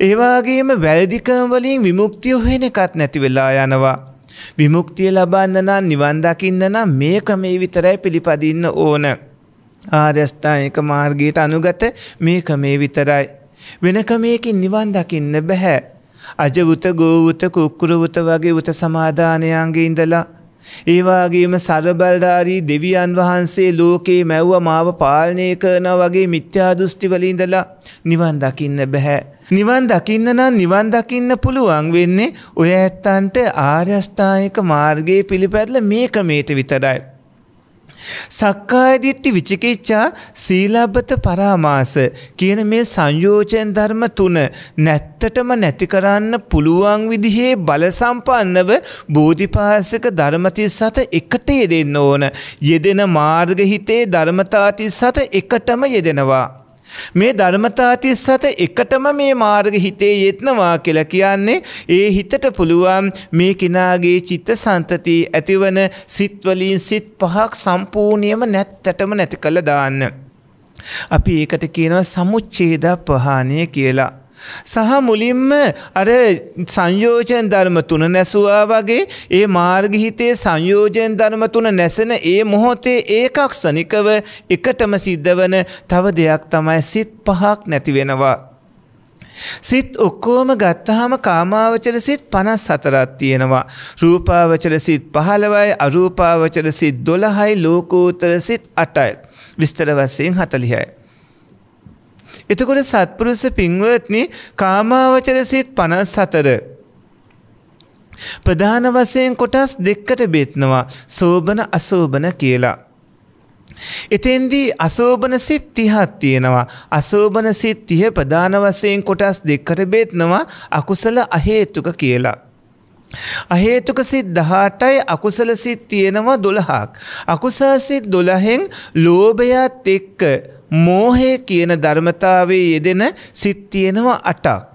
[SPEAKER 1] ඒවාගේම වැරදිකම් වලින් විමුක්තිය හොයන එකත් නැති වෙලා යනවා. විමුක්තිය ලබන්න නම් නිවන් දකින්න නම් මේ ක්‍රමේ විතරයි පිළිපදින්න ඕන. ආර්යෂ්ටායක මාර්ගයට අනුගත මේ ක්‍රමේ විතරයි. වෙන ක්‍රමයකින් නිවන් දකින්න බෑ. අජවුත ගෝවුත කුක්කුරවුත වගේ උත සමාදානයන්ගේ ඉඳලා ඒවාගේම සරබල්ධාරී දෙවියන් වහන්සේ ලෝකේ මැව්ව මාව පාලනය කරන වගේ මිත්‍යාදෘෂ්ටිවලින්දලා නිවන් දකින්න බැහැ. නිවන් දකින්න නම් නිවන් දකින්න පුළුවන් වෙන්නේ ඔය ඇත්තන්ට ආර්යෂ්ඨායික මාර්ගයේ පිළිපැදල මේ ක්‍රමයට විතරයි. සක්කාය දිට්ඨි විචිකිච්ඡා සීලබ්බත පරාමාස කියන මේ සංයෝජන ධර්ම තුන නැත්තටම නැති කරන්න පුළුවන් විදිහේ බල සම්පන්නව බෝධිපාසක ධර්ම 37 එකට යෙදෙන්න ඕන. යෙදෙන මාර්ග හිතේ ධර්මතා 37 එකටම යෙදෙනවා. මේ ධර්මතාති සත එකටම මේ මාර්ග හිතේ යෙත්නවා කියලා කියන්නේ ඒ හිතට පුළුවන් මේ කෙනාගේ චිත්ත සන්තති ඇතිවන සිත්වලින් සිත් පහක් සම්පූර්ණයම නැත්තටම නැති කළ දාන්න. අපි ඒකට කියනවා සමුච්ඡේද ප්‍රහාණය කියලා. සහ මුලින්ම අර සංයෝජන ධර්ම තුන නැසුවා වගේ ඒ මාර්ගහිතේ සංයෝජන ධර්ම තුන නැසෙන ඒ මොහොතේ ඒකක් සනිකව එකටම සිද්ධ වන තව දෙයක් තමයි සිත් පහක් නැති වෙනවා. සිත් ඔක්කෝම ගත්තහම කාමාවචර සිත් පනස් හතරත් තියෙනවා. රූපාවචර සිත් පහළවයි අරූපාවචර සිත් දොළහයි ලෝකෝතර සිත් අටයි. විස්තර වස්සයෙන් හතලිහයි. එතකොට සත්පුරුෂ පින්වත්නි කාමාවචර සිත් 54 ප්‍රධාන වශයෙන් කොටස් දෙකකට බෙදනවා සෝබන අසෝබන කියලා. එතෙන්දී අසෝබන සිත් 30ක් තියෙනවා. අසෝබන සිත් 30 ප්‍රධාන වශයෙන් කොටස් දෙකකට බෙදනවා අකුසල අහේතුක කියලා. අහේතුක සිත් 18යි අකුසල සිත් තියෙනවා 12ක්. අකුසල සිත් 12න් ලෝභයත් එක්ක මෝහය කියන ධර්මතාවේ යෙදෙන සිත් තියෙනවා අටක්.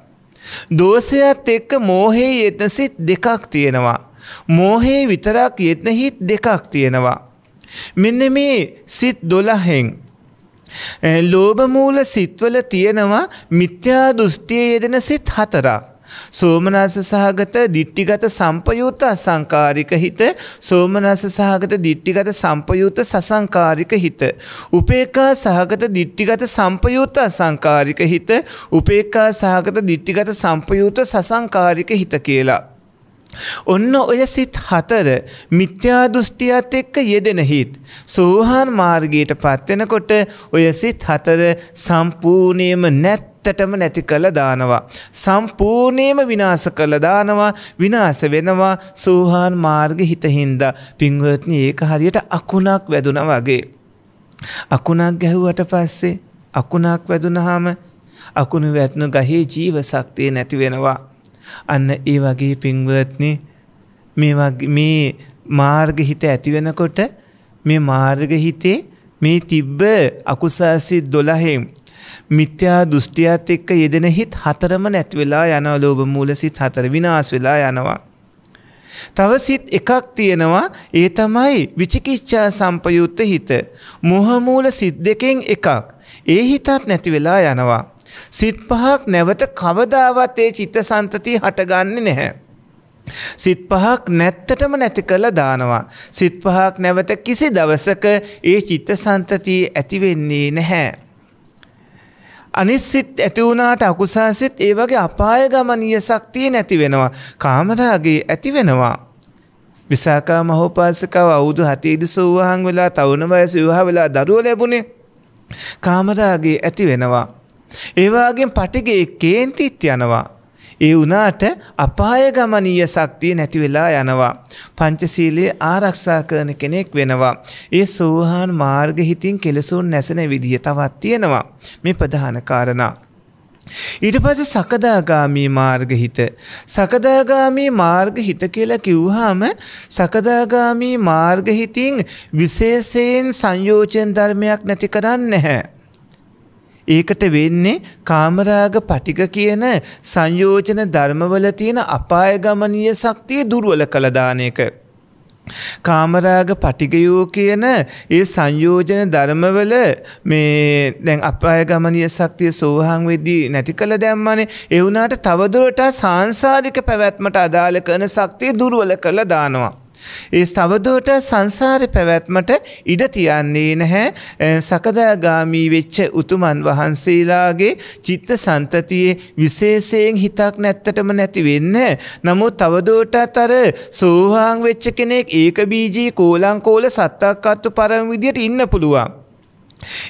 [SPEAKER 1] දෝෂයත් එක්ක මෝහයේ යෙදෙන සිත් දෙකක් තියෙනවා. මෝහයේ විතරක් යෙදෙන හිත් දෙකක් තියෙනවා. මෙන්න මේ සිත් 12න් ලෝභ මූල සිත්වල තියෙනවා මිත්‍යා දෘෂ්ටියේ යෙදෙන සිත් හතරක්. සෝමනස සහගත දිට්ටිගත සම්පයුත අසංකාරික හිත සෝමනස සහගත දිට්ටිගත සම්පයුත සසංකාරික හිත උපේක්ඛා සහගත දිට්ටිගත සම්පයුත අසංකාරික හිත උපේක්ඛා සහගත දිට්ටිගත සම්පයුත සසංකාරික හිත කියලා. ඔන්න ඔය සිත් හතර මිත්‍යා දෘෂ්ටියත් එක්ක යෙදෙන හිත්. සෝහාන් මාර්ගයට පත්වෙනකොට ඔය සිත් හතර සම්පූර්ණයම නැත් ඇත්තටම නැති කළ දානවා. සම්පූර්ණයම විනාශ කළ දානවා විනාශ වෙනවා සෝහාන් මාර්ග හිතහින්දා පින්වත්නි ඒක හරියට අකුණක් වැදුනා වගේ. අකුණක් ගැහුවට පස්සේ අකුණක් වැදුනහම අකුණු වැටුණු ගහේ ජීව ශක්තිය නැති වෙනවා. අන්න ඒ වගේ පින්වත්නි මේ මේ මාර්ග හිත ඇති වෙනකොට මේ මාර්ග හිතේ මේ තිබ්බ අකුසාසිත් දොළහෙන් මිත්‍යා දෘෂ්ටියත් එක්ක යෙදෙන හිත් හතරම නැති වෙලා යනවා ලෝභ මූල සිත් හතර විනාශ වෙලා යනවා. තව සිත් එකක් තියෙනවා ඒ තමයි විචිකිච්ඡා සම්පයුත්ත හිත. මොහ මූල සිත් දෙකෙන් එකක්. ඒ හිතත් නැති වෙලා යනවා. සිත් පහක් නැවත කවදාවත් ඒ චිත්තසංතතිය හටගන්නේ නැහැ. සිත් පහක් නැත්තටම නැති කළ දානවා. සිත් පහක් නැවත කිසි දවසක ඒ චිත්තසංතතිය ඇති වෙන්නේ නැහැ. අනිත් සිත් ඇති වුණාට අකුසල් සිත් ඒ වගේ අපාය ගමනීය ශක්තිය නැති වෙනවා. කාමරාගේ ඇති වෙනවා. විසාකා මහෝපාසකව අවුරුදු 7 දී සෝවාන් වෙලා තරුණ වයස විවාහ වෙලා දරුවෝ ලැබුණේ. කාමරාගේ ඇති වෙනවා. ඒ වගේම පටිගේ කේන්තිත් යනවා. ඒ වුණාට අපාය ගමනීය ශක්තිය නැති වෙලා යනවා. පංචශීලයේ ආරක්ෂා කරන කෙනෙක් වෙනවා. ඒ සෝහාන් මාර්ග හිතින් කෙලසුන් නැසෙන විදිය තවත් තියෙනවා. මේ ප්‍රධාන කාරණා. ඊට පස්සේ සකදාගාමී මාර්ගහිත සකදාගාමී මාර්ගහිත කියලා කිව්වහම සකදාගාමී මාර්ගහිතින් විශේෂයෙන් සංයෝජන ධර්මයක් නැති කරන්නේ නැහැ. ඒකට වෙන්නේ කාමරාග පටික කියන සංයෝජන ධර්මවල තියෙන අපාය ගමනීය ශක්තිය දුර්වල කළ දාන එක. කාමරාග පටිගයෝ කියන ඒ සංයෝජන ධර්මවල මේ දැන් අපාය ගමනීය ශක්තිය සෝහන් වෙද්දී නැති කළ දැම්මනේ ඒ වුණාට තවදුරටත් සාංශාරික පැවැත්මට අදාළ කරන ශක්තිය දුර්වල කළ දානවා. ඒ තවදුවට සංසාරේ පැවැත්මට ඉඩ තියන්නේ නැහැ සකදාගාමී වෙච්ච උතුමන් වහන්සේලාගේ චිත්ත සන්තතියේ විශේෂයෙන් හිතක් නැත්තටම නැති වෙන්නේ. නමුත් තවදුරටත් අර සෝහාන් වෙච්ච කෙනෙක් ඒක බීජී කෝලං කෝල සත්තක්කත්තු පරම විදියට ඉන්න පුළුවන්.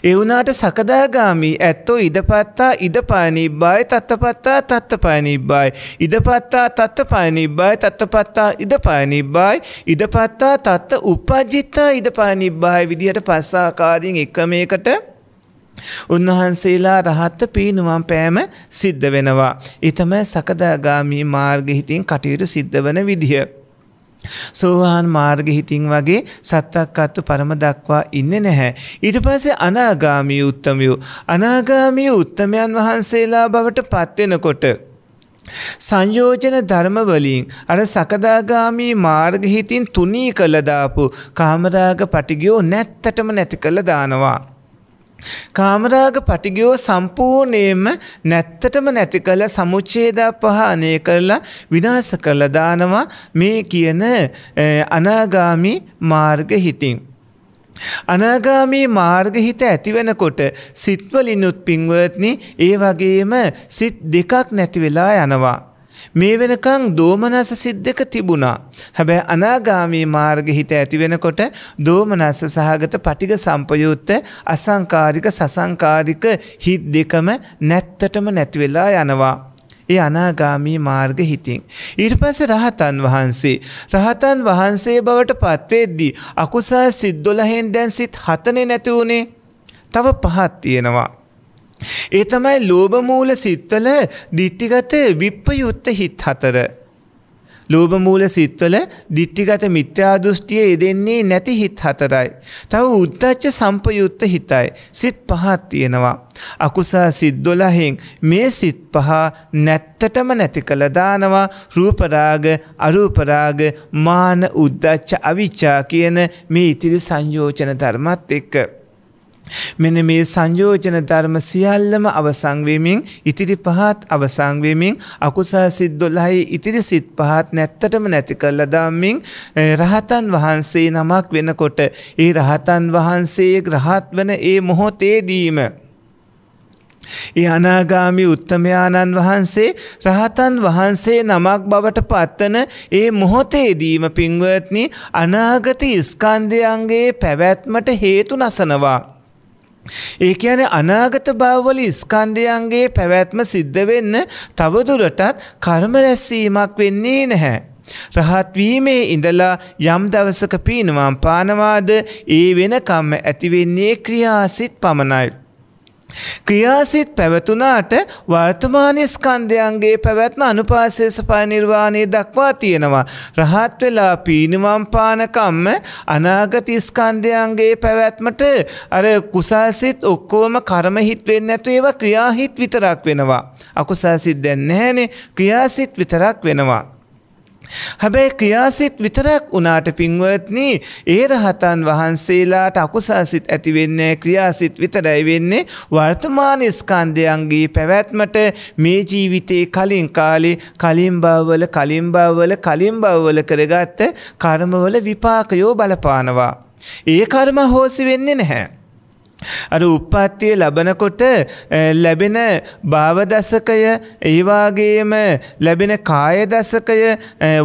[SPEAKER 1] ඒ වුණාට සකදාගාමි ඇත්තෝ ඉදපත්තා ඉදපානිබ්බාය තත්තපත්තා තත්තපානිබ්බාය ඉදපත්තා තත්තපානිබ්බාය තත්තපත්තා ඉදපානිබ්බාය ඉදපත්තා තත්ත උපජිත්තා ඉදපානිබ්බාය විදිහට පස්සාකාරයෙන් එක්‍රමයකට උන්වහන්සේලා රහත්ත පීනුවම් පෑම සිද්ධ වෙනවා. ඊතම සකදාගාමී මාර්ග හිතින් කටයුතු සිද්ධ වන විදිහ. සෝවාන් මාර්ග හිතින් වගේ සත්තක්කත්තු පරම දක්වා ඉන්නේ නැහැ. ඊට පස්සේ අනාගාමී උත්තමයෝ අනාගාමී උත්තමයන් වහන්සේලා බවට පත්වෙනකොට සංයෝජන ධර්ම වලින් අර සකදාගාමී මාර්ග හිතින් තුනී කළ දාපු කාමරාග පටිගයෝ නැත්තටම නැති කළ දානවා. කාමරාග පටිගයෝ සම්පූර්ණයෙන්ම නැත්තටම නැති කළ සමුච්ඡේදපහානය කරලා විනාශ කරලා දානවා මේ කියන අනාගාමි මාර්ග හිතින්. අනාගාමී මාර්ග හිත ඇති වෙනකොට සිත්වලිනුත් පින්වත්නි ඒ වගේම සිත් දෙකක් නැති වෙලා යනවා. මේ වෙනකං දෝමනස සිද්දක තිබුණා. හැබැයි අනාගාමී මාර්ග හිත ඇති වෙනකොට දෝමනස්ස සහගත පටිග සම්පයුත්ත අසංකාරික සසංකාරික හිත් දෙකම නැත්තටම නැති වෙලා යනවා. ඒ අනාගාමී මාර්ග හිතින්. ඊට පස්සේ රහතන් වහන්සේ. රහතන් වහන්සේ බවට පත්වෙද්දී අකුසල් සිත් 12න් දැන් සිත් 7නේ නැති උනේ. තව පහක් තියෙනවා. ඒ තමයි ලෝභ මූල සිත්වල දිට්ඨිගත විප්පයුත්ත හිත් හතර. ලෝභ මූල සිත්වල දිට්ඨිගත මිත්‍යා දෘෂ්ටිය යෙදෙන්නේ නැති හිත් හතරයි. තව උද්දච්ච සම්පයුත්ත හිතයි. සිත් පහක් තියෙනවා. අකුසල් සිත් 12න් මේ සිත් පහ නැත්තටම නැති කළ දානවා රූප රාග අරූප රාග මාන උද්දච්ච අවිචා කියන මේ ඉතිරි සංයෝජන ධර්මත් එක්ක මෙන්න මේ සංයෝජන ධර්ම සියල්ලම අවසන් වෙමින් ඉතිරි පහත් අවසන් වෙමින් අකුසල සිත් 12 ඉතිරි සිත් පහත් නැත්තටම නැති කළා දාමින් රහතන් වහන්සේ නමක් වෙනකොට ඒ රහතන් වහන්සේ රහත් වන ඒ මොහොතේදීම ඒ අනාගාමි උත්තමයාණන් වහන්සේ රහතන් වහන්සේ නමක් බවට පත්වන ඒ මොහොතේදීම පින්වත්නි අනාගත ස්කන්ධයන්ගේ පැවැත්මට හේතු නසනවා. ඒ කියන්නේ අනාගත භවවල ස්කන්ධයන්ගේ පැවැත්ම සිද්ධ වෙන්න තවදුරටත් කර්ම රැස්වීමක් වෙන්නේ නැහැ. රහත් වීමේ ඉඳලා යම් දවසක පීනුවම් පානවාද ඒ වෙනකම්ම ඇති වෙන්නේ ක්‍රියාසිත පමණයි. ක්‍රියාසිත පැවතුනාට වර්තමාන ස්කන්ධයන්ගේ පැවැත්ම අනුපාසේස පරිනිර්වාණය දක්වා තියෙනවා. රහත් වෙලා පීනුවම් පානකම්ම අනාගත ස්කන්ධයන්ගේ පැවැත්මට අර කුසල්සිත ඔක්කොම කර්මහිත් වෙන්නේ නැතු ඒවා ක්‍රියාහිත් විතරක් වෙනවා. අකුසල්සිත දැන් නැහැනේ ක්‍රියාසිත විතරක් වෙනවා. හැබැයි ක්‍රියාසිත විතරක් වනාට පින්වත්නි ඒ රහතන් වහන්සේලාට අකුසාසිත් ඇතිවෙන්නේ ක්‍රියාසිත් විතරයි වෙන්නේ වර්තමාන ස්කන්ධයන්ගේ පැවැත්මට මේ ජීවිතේ කලින් කාලේ කලින් බවවල කලින් බවවල කලින් බවවල කරගත්ත කර්මවල විපාකයෝ බලපානවා. ඒ කර්ම හෝසි වෙන්නේ නැහැ. අර උප්පත්තිය ලබනකොට ලැබෙන භාවදසකය ඒවාගේම ලැබෙන කාය දසකය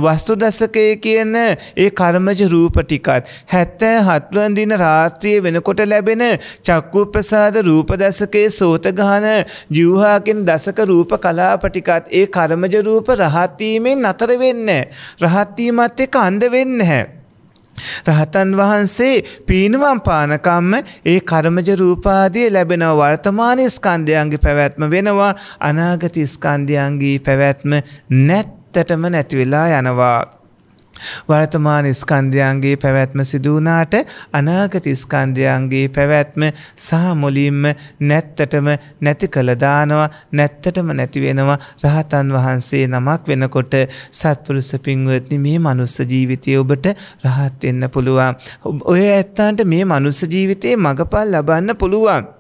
[SPEAKER 1] වස්තු දසකය කියන ඒ කර්මජ රූප ටිකත් හැත්තෑ හත්වන් දින රාත්‍රිය වෙනකොට ලැබෙන චක්කුප්‍රසාද රූප දසකයේ සෝතගාන ජිව්හාකින් දසක රූප කලාපටිකත් ඒ කර්මජ රූප රහත්වීමෙන් නතර වෙන්න රහත්වීමත් එක අන්ද වෙන්න හැ. රහතන් වහන්සේ පීනුවම් පානකම්ම ඒ කර්මජ රූපාදිය ලැබෙන වර්තමාන ස්කන්ධයන්ගේ පැවැත්ම වෙනවා අනාගත ස්කන්ධයන්ගේ පැවැත්ම නැත්තටම නැතිවෙලා යනවා. වර්තමාන ස්කන්ධයන්ගේ පැවැත්ම සිදුවනාට අනාගත ස්කන්ධයන්ගේ පැවැත්ම සහ මුලින්ම නැත්තටම නැති කළ දානවා නැත්තටම නැති වෙනවා රහතන් වහන්සේ නමක් වෙනකොට සත්පුරුෂ පින්වත්නි මේ මනුස්ස ජීවිතය ඔබට රහත් වෙන්න පුළුවන්. ඔය ඇත්තන්ට මේ මනුස්ස ජීවිතේ මගපල් ලබන්න පුළුවන්.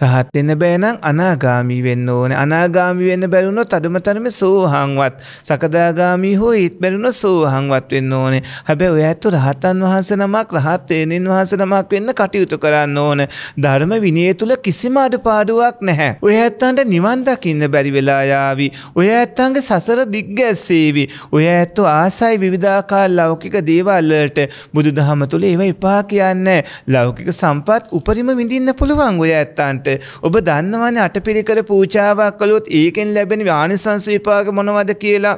[SPEAKER 1] රහත් වෙන්න බෑ නම් අනාගාමී වෙන්න ඕනේ. අනාගාමී වෙන්න බැරුණොත් අදුම තරමේ සෝහංවත් සකදාගාමී හෝ ඊත් බැරුණොත් සෝහංවත් වෙන්න ඕනේ. හැබැයි ඔය ඇත්ත රහතන් වහන්සේ නමක් රහත් තේනින් වහන්සේ නමක් වෙන්න කටයුතු කරන්න ඕන. ධර්ම විනය තුල කිසිම අඩපාඩුවක් නැහැ. ඔය ඇත්තන්ට නිවන් දකින්න බැරි වෙලා යාවි. ඔය ඇත්තන්ගේ සසර දිග්ගැස්සේවි. ඔය ඇත්තෝ ආසයි විවිධාකාර ලෞකික දේවල් වලට බුදුදහම තුල ඒවා එපා කියන්නේ. ලෞකික සම්පත් උපරිම විඳින්න පුළුවන් ඔය ඇත්ත ඇත්තන්ට ඔබ දන්නවනේ අටපිරිකර පූජාවක් කළොත් ඒකෙන් ලැබෙන ආනිසංස විපාක මොනවද කියලා?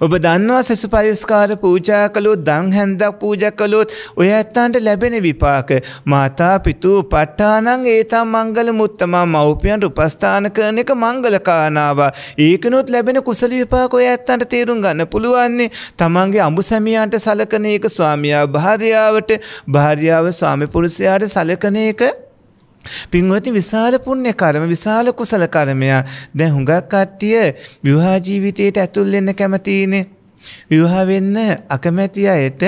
[SPEAKER 1] ඔබ දන්නවා සෙසු පරිස්කාර පූජා කළොත් දන් හැන්දක් පූජ කළොත් ඔය ඇත්තන්ට ලැබෙන විපාක. මාතා පිතු පට්ටානං ඒතම් මංගල මුත්තමා මව්පියන්ට උපස්ථාන කරන එක මංගල කාරණාව. ඒකනොත් ලැබෙන කුසල විපාක ඔය ඇත්තන්ට තේරුම් ගන්න පුළුවන්නේ. තමන්ගේ අඹ සැමියන්ට සලකන එක ස්වාමියා භාර්යාවට භාර්යාව ස්වාමි පුරුෂයාට සලකන එක පින්වති විශාල පුණ්‍ය කර්ම විශාල කුසල කර්මයක්. දැන් හුඟක් කට්ටිය විවාහ ජීවිතයට ඇතුල් වෙන්න කැමතිනේ. විවාහ වෙන්න අකමැති අයට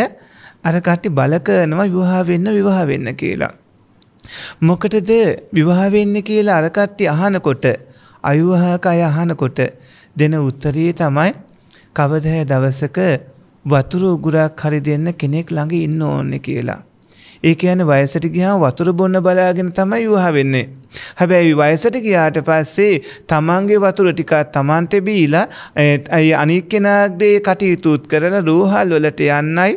[SPEAKER 1] අර කට්ටි බල කරනවා විවාහ වෙන්න විවාහ වෙන්න කියලා. මොකටද විවාහ වෙන්න කියලා අර කට්ටි අහනකොට අවිවාහක අය අහනකොට දෙන උත්තරේ තමයි කවදා දවසක වතුර උගුරක් හරි දෙන්න කෙනෙක් ළඟ ඉන්න ඕනේ කියලා. ඒ කියන්නේ වයසට ගියාම වතුර බොන්න බලාගෙන තමයි විවාහ වෙන්නේ. හැබැයි වයසට ගියාට පස්සේ තමන්ගේ වතුර ටිකක් තමන්ට බීලා අනික් කෙනාගේ කටයුතුත් කරලා රෝහල් වලට යන්නයි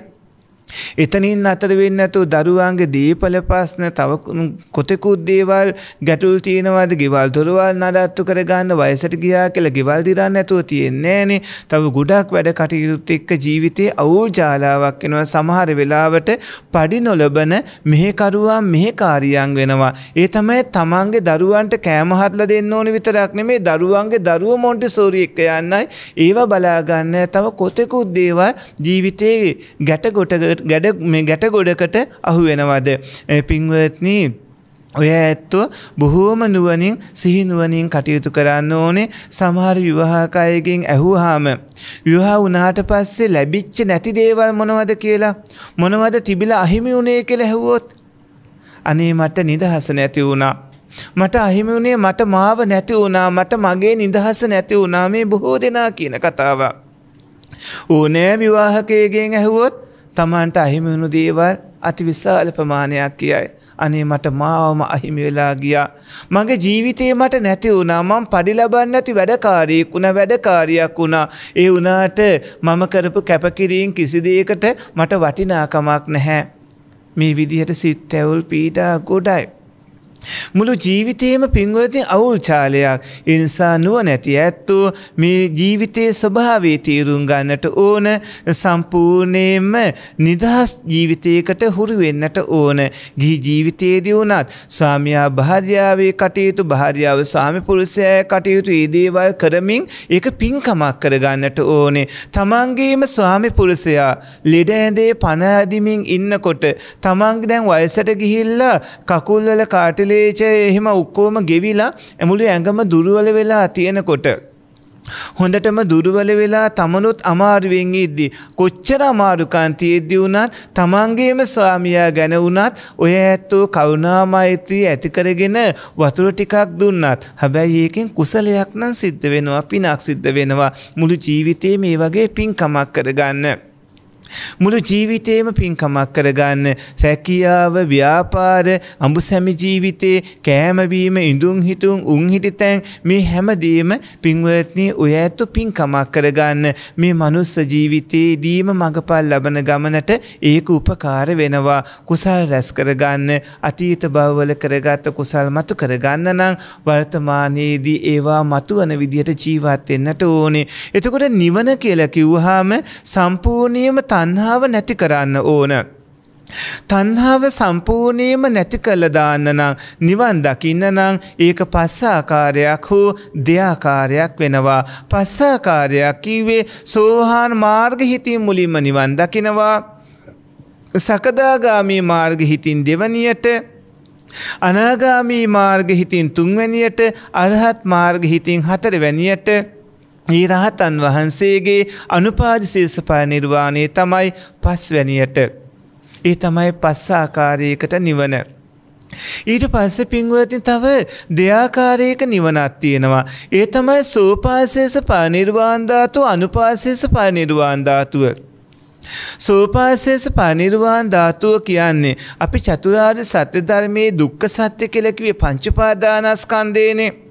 [SPEAKER 1] එතනින් අතර වෙන්නේ නැතුව දරුවන්ගේ දීපල ප්‍රශ්න තව කොතෙකුත් දේවල් ගැටුල් තියෙනවාද ගෙවල් දොරවල් නඩත්තු කරගන්න වයසට ගියා කියලා ගෙවල් දිරන්න නැතුව තියෙන්නේ නැහනේ. තව ගොඩක් වැඩ කටයුතු එක්ක ජීවිතේ අවුල් ජාලාවක් වෙනවා. සමහර වෙලාවට padi නොලබන මෙහෙකරුවා මෙහෙකාරියන් වෙනවා. ඒ තමයි තමන්ගේ දරුවන්ට කෑම හදලා දෙන්න ඕනේ විතරක් නෙමෙයි දරුවන්ගේ දරුවෝ මොන්ටිසෝරි එක්ක යන්නයි ඒව බලා ගන්න. තව කොතෙකුත් දේවල් ජීවිතේ ගැට ගොඩ ගැඩ මේ ගැට ගොඩකට අහු වෙනවද? පින්වත්නි ඔය ඇත්තෝ බොහෝම නුවනින් සිහිනුවනින් කටයුතු කරන්න ඕනේ. සමහර විවාහකයගෙන් ඇහුවාම විවාහ වුණාට පස්සේ ලැබිච්ච නැති දේවල් මොනවද කියලා? මොනවද තිබිලා අහිමි වුණේ කියලා ඇහුවොත්? අනේ මට නිදහස නැති වුණා. මට අහිමි වුණේ මට මාව නැති වුණා. මට මගේ නිදහස නැති වුණා. මේ බොහෝ දෙනා කියන කතාව ඕනෑ විවාහකයගෙන් ඇහුවොත් තමන්ට අහිමිවුණු දේවල් අති විශාල ප්‍රමාණයක් කියයි. අනේ මට මාවම අහිමි වෙලා ගියා. මගේ ජීවිතේ මට නැති වුණා. මම පඩි ලබන්නේ නැති වැඩකාරියෙක් වුණා, වැඩකාරියක් වුණා. ඒ වුණාට මම කරපු කැපකිරීම කිසි දෙයකට මට වටිනාකමක් නැහැ. මේ විදිහට සිත් ඇවුල් පීඩා ගොඩයි. මුළු ජීවිතේම පින්වතින් අවුල් චාලයක්. ඒ නිසා නුවණැති ඇත්තෝ මේ ජීවිතයේ ස්වභාවය තීරුම් ගන්නට ඕන සම්පූර්ණයෙන්ම නිදහස් ජීවිතයකට හුරු වෙන්නට ඕන. ගිහි ජීවිතයේදී වුණත් ස්වාමියා භාර්යාවේ කටයුතු භාර්යාව ස්වාමි පුරුෂයා කටයුතු ඒ දේවල් කරමින් ඒක පින්කමක් කරගන්නට ඕනේ. තමන්ගේම ස්වාමි පුරුෂයා ලෙඩ ඇඳේ පණ අදිමින් ඉන්නකොට තමන්ගේ දැන් වයසට ගිහිල්ලා කකුල්වල කාටලේ ක්ලේචය එහෙම ඔක්කෝම ගෙවිලා ඇමුළු ඇඟම දුර්වල වෙලා තියෙනකොට හොඳටම දුර්වල වෙලා තමනුත් අමාරුවෙන් ඉද්දි. කොච්චර අමාරුකම් තියෙද්දි වුණත් තමන්ගේම ස්වාමියා ගැන වුණත් ඔය ඇත්තෝ කරුණා මෛත්‍රී ඇති කරගෙන වතුර ටිකක් දුන්නත් හැබැයි ඒකෙන් කුසලයක් නම් සිද්ධ වෙනවා පිනක් සිද්ධ වෙනවා. මුළු ජීවිතේ මේ වගේ පින්කමක් කරගන්න. මුළු ජීවිතේම පින්කමක් කරගන්න රැකියාව ව්‍යාපාර අඹුසැමි ජීවිතේ කෑමබීම ඉඳුන් හිටුන් උන් හිටිතැන් මේ හැමදීම පින්වත්නි ඔය ඇත්තු පින්කමක් කරගන්න මේ මනුස්ස ජීවිතේදීම මඟපල් ලබන ගමනට ඒක උපකාර වෙනවා කුසල් රැස් කරගන්න අතීත භවවල කරගත්ත කුසල් මතු කරගන්න නම් වර්තමානයේදී ඒවා මතුවන විදිහට ජීවත් වෙන්නට ඕනේ. එතකොට නිවන කියලා කිව්වහම සම්පූර්ණයෙන්ම තණ්හාව නැති කරන්න ඕන. තණ්හාව සම්පූර්ණයෙන්ම නැති කළ දාන්න නම් නිවන් දකින්න නම් ඒක පස්සාකාරයක් හෝ දෙයාකාරයක් වෙනවා. පස්සාකාරයක් කිව්වේ සෝහාන් මාර්ග හිතින් මුලින්ම නිවන් දකිනවා. සකදාගාමී මාර්ග හිතින් දෙවනියට අනාගාමී මාර්ග හිතින් තුන්වැනියට අරහත් මාර්ග හිතින් හතරවැනියට ඒ රහතන් වහන්සේගේ අනුපාදිශේෂ පරිනිර්වාණය තමයි පස්වැනියට. ඒ තමයි පස් ආකාරයකට නිවන. ඊට පස්සේ පින්වතින් තව දෙයාකාරයක නිවනක් තියෙනවා. ඒ තමයි සෝපාශේෂ පරිනිර්වාණ ධාතුව අනුපාශේෂ පරිනිර්වාණ ධාතුව. සෝපාශේෂ පරිනිර්වාණ ධාතුව කියන්නේ අපි චතුරාර්ය සත්‍ය ධර්මයේ දුක්ඛ සත්‍ය කියලා කිව්වේ පංච පාදානස්කන්ධේනේ.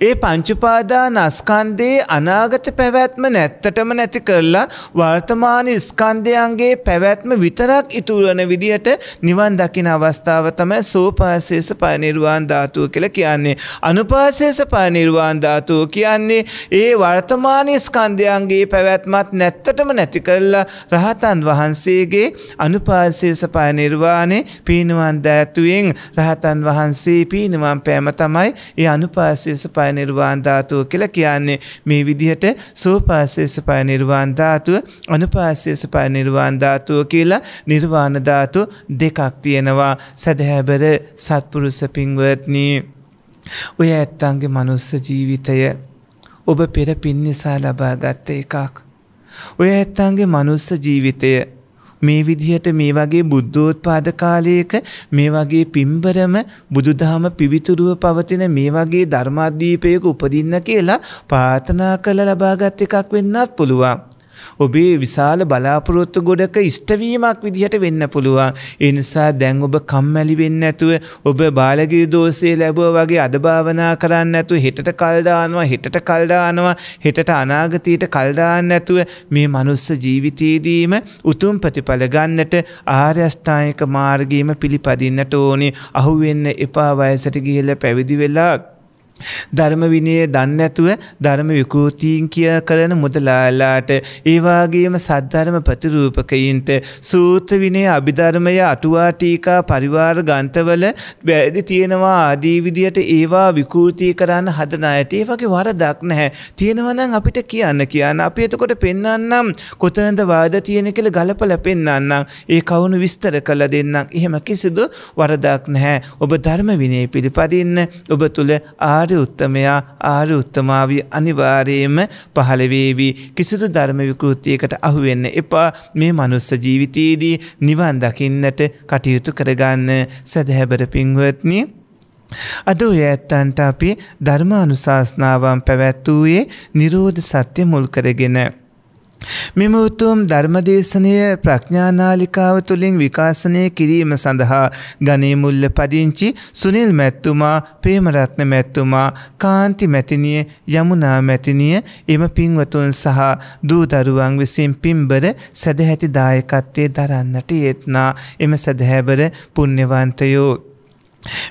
[SPEAKER 1] ඒ පංචුපාදානස්කන්ධයේ අනාගත පැවැත්ම නැත්තටම නැති කරලා වර්තමාන ස්කන්ධයන්ගේ පැවැත්ම විතරක් ඉතුරු වන විදිහට නිවන් දකින අවස්ථාව තමයි සෝපාසේස පරිනිර්වාණ ධාතුව කියලා කියන්නේ. අනුපාසේස පරිනිර්වාණ ධාතුව කියන්නේ ඒ වර්තමාන ස්කන්ධයන්ගේ පැවැත්මත් නැත්තටම නැති කරලා රහතන් වහන්සේගේ අනුපාසේස පරිනිර්වාණය පීනුවන් ධාතුවෙන් රහතන් වහන්සේ පීනුවන් පෑම තමයි ඒ අනුපාසේස සෝපාසේස පය නිර්වාණ ධාතුව කියලා කියන්නේ මේ විදිහට සෝපාසේස පය නිර්වාණ ධාතුව අනුපාසේස පය නිර්වාණ ධාතුව කියලා නිර්වාණ ධාතු දෙකක් තියෙනවා. සදහැබර සත්පුරුෂ පින්වත්නි ඔය ඇත්තන්ගේ මනුස්ස ජීවිතය ඔබ පෙර පින් නිසා ලබාගත්ත එකක්. ඔය ඇත්තන්ගේ මනුස්ස ජීවිතය මේ විදිහට මේ වගේ බුද්ධෝත්පාද කාලයක මේ වගේ පිම්බරම බුදුදහම පිවිතුරුව පවතින මේ වගේ ධර්මාද්වීපයක උපදින්න කියලා ප්‍රාර්ථනා කළ ලබාගත් එකක් වෙන්නත් පුළුවන්. ඔබේ විශාල බලාපොරොත්තු ගොඩක ඉෂ්ටවීමක් විදිහට වෙන්න පුළුවන්. ඒ නිසා දැන් ඔබ කම්මැලි වෙන්නේ නැතුව ඔබ බාලගිරි දෝෂය ලැබුවා වගේ අද භාවනා කරන්නේ නැතුව හෙටට කල් දානවා හෙටට කල් දානවා හෙටට අනාගතයට කල් දාන්න නැතුව මේ මනුස්ස ජීවිතයේදීම උතුම් ප්‍රතිඵල ගන්නට ආර්ය අෂ්ටාංගික මාර්ගයේම පිළිපදින්නට ඕනේ. අහුවෙන්න එපා වයසට ගිහිල්ලා පැවිදි වෙලා ධර්ම විනය දන්නේ නැතුව ධර්ම විකෘතීන් කිය කරන මුදලාලාට ඒ වාගේම සද්ධර්ම ප්‍රතිරූපකයින්ට සූත්‍ර විනය අභිධර්මය අටුවා ටීකා පරිවාර ගන්තවල වැරදි තියෙනවා ආදී විදියට ඒවා විකෘති කරන්න හදන අයට ඒ වගේ වරදක් නැහැ. තියෙනවා නම් අපිට කියන්න කියන්න. අපි එතකොට පෙන්වන්නම් කොතනද වාද තියෙන කියලා ගලපලා පෙන්වන්නම්. ඒ කවුණු විස්තර කළ දෙන්නම්. එහෙම කිසිදු වරදක් නැහැ. ඔබ ධර්ම විනය පිළිපදින්න ඔබ තුල ආ ආර්ය උත්තමයා ආර්ය උත්තමාවිය අනිවාර්යයෙන්ම පහළ වේවි. කිසිදු ධර්ම විකෘතියකට අහු වෙන්න එපා. මේ මනුස්ස ජීවිතයේදී නිවන් දකින්නට කටයුතු කරගන්න සදහැබර පින්වත්නි. අද ඔය ඇත්තන්ට අපි ධර්මානුශාසනාවන් පැවැත්වූයේ නිරෝධ සත්‍ය මුල් කරගෙන මෙම උතුම් ධර්මදේශනය ප්‍රඥානාලිකාව තුළින් විකාශනය කිරීම සඳහා ගනේමුල්ල පදිංචි සුනිල් මැත්තුමා ප්‍රේමරත්න මැත්තුමා කාන්ති මැතිනිය යමුනා මැතිනිය එම පින්වතුන් සහ දූදරුවන් විසින් පින්බර සැදැහැති දායකත්වය දරන්නට යෙත්නා. එම සැදැහැබර පුුණ්‍යවන්තයෝ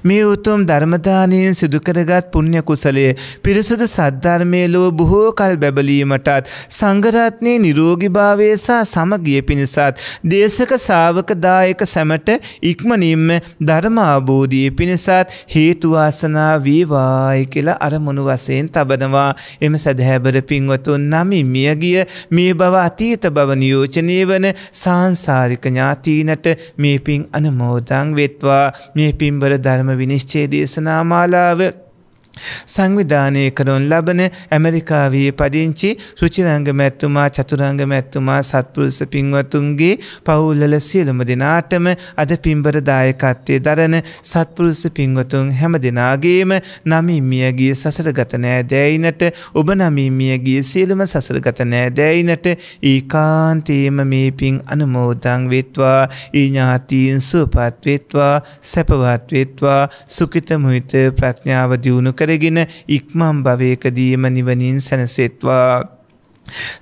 [SPEAKER 1] මේ උතුම් ධර්මදානයෙන් සිදුකරගත් පුණ්‍ය කුසලය පිරිසුදු සද්ධර්මයේ ලෝ බොහෝ කල් බැබලීමටත් සංඝරත්නයේ නිරෝගීභාවය සහ සමගිය පිණිසත් දේශක ශ්‍රාවක දායක සැමට ඉක්මනින්ම ධර්ම අවබෝධිය පිණිසත් හේතු වාසනා වේවායි කියලා අරමුණු වශයෙන් තබනවා. එම සදහැබර පින්වතුන් නමින් මියගිය මේ බව අතීත බව නියෝජනය වන සාංසාරික ඥාතීනට මේ පින් අනුමෝදන් වෙත්වා. මේ පින්බර ධර්ම විනිශ්චය දේශනා මාලාව සංවිධානය කරනු ලබන ඇමරිකාවේ පදිංචි රුචිරංග මැත්තුමා චතුරංග මැත්තුමා සත්පුරුස පින්වතුන්ගේ පවුල්ලල සියලුම දෙනාටම අද පින්බර දායකත්වය දරන සත්පුරුස පින්වතුන් හැම දෙනාගේම නමින්මියගේ සසරගත නෑදෑයිනට ඔබ නමින්මියගේ සියලුම සසරගත නෑදෑයිනට ඒකාන්තේම මේ පින් අනුමෝදං වෙත්වා ඒ ඥාතීන් සුවපත් වෙත්වා සැපවත් වෙත්වා සුකිත මුහිත ප්‍රඥාව දියුණු කර කරගෙන ඉක්මම් භවයකදීම නිවනින් සැනසෙත්වා.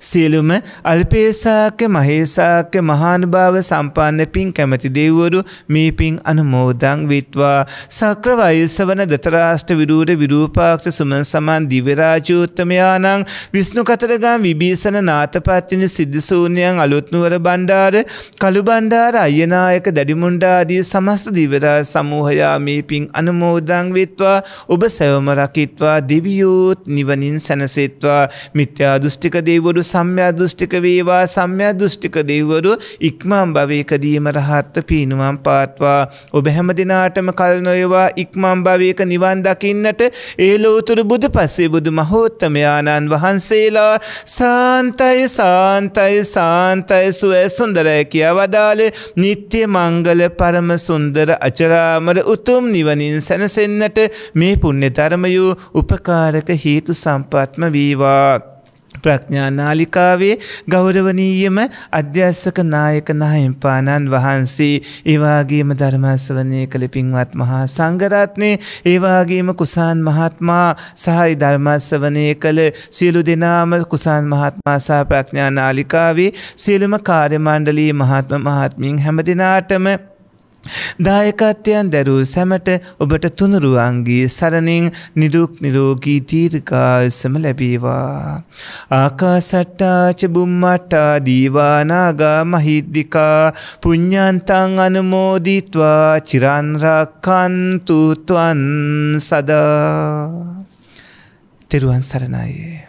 [SPEAKER 1] සියලුම අල්පේසාක්‍ය මහේසාක්‍ය මහානුභාව සම්පන්න පින් කැමති දෙව්වරු මේ පින් අනුමෝදං විත්වා. සක්‍රවයිස වන දතරාෂ්ට විරූඩ විරූපාක්ෂ සුමන් සමන් දිවරාජෝත්තමයානං විශ්ණු කතරගම් විභීසන නාතපත්තිනි සිද්ධසූනයන් අලුත්නුවර බණ්ඩාර කළු බණ්ඩාර අයනායක දැඩිමුන්ඩාදී සමස්ත දිවරා සමූහයා මේ පින් අනුමෝදං විත්වා. ඔබ සැවම රකිත්වා දෙවියෝත් නිවනින් සැනසෙත්වා. මිත්‍යා දෘෂ්ටික දේ දෙව්වරු සම්්‍යා දෘෂ්ටික වේවා සම්්‍යා දෘෂ්ටික දෙව්වරු ඉක්මම් භවයකදීම රහත්ත පීනුවම් පාත්වා ඔබ හැම දිනාටම කල් නොයවා ඉක්මම් භවයක නිවන් දකින්නට ඒ ලෝතුරු බුදු පස්සේ බුදු මහෝත්තමයාණන් වහන්සේලා සාන්තයි සාන්තයි සාන්තයි සුවය සුන්දරය කියා වදාළ නිත්‍ය මංගල පරම සුන්දර අචරාමර උතුම් නිවනින් සැනසෙන්නට මේ පුුණ්‍ය ධර්මයෝ උපකාරක හේතු සම්පත්ම වීවා. ප්‍රඥා නාලිකාවේ ගෞරවනීයම අධ්‍යස්සක නායක නාහිම්පාණන් වහන්සේ ඒවාගේම ධර්මස්වනය කළ පින්වත් මහා සංඝරත්නය ඒවාගේම කුසාන් මහත්මා සහයි ධර්මස්වනය කළ සියලු දෙනාම කුසාන් මහත්මා සහ ප්‍රඥා නාලිකාවේ සියලුම කාර්යමණ්ඩලී මහත්ම මහත්මින් හැම දෙනාටම දායකත්වයන් දැරූ සැමට ඔබට තුනුරුවන්ගේ සරණින් නිදුක් නිරෝගී දීර්ඝායසම ලැබේවා. ආකාසට්ටාච බුම්මට්ටා දීවානාගා මහිද්దికා පුඤ්ඤන්තං අනුමෝදිත්වා චිරන් රක්칸තු ත්වන් සදා. තෙරුවන් සරණයි.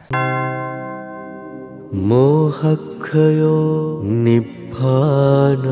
[SPEAKER 2] මෝහක්ඛයෝ නිබ්බානං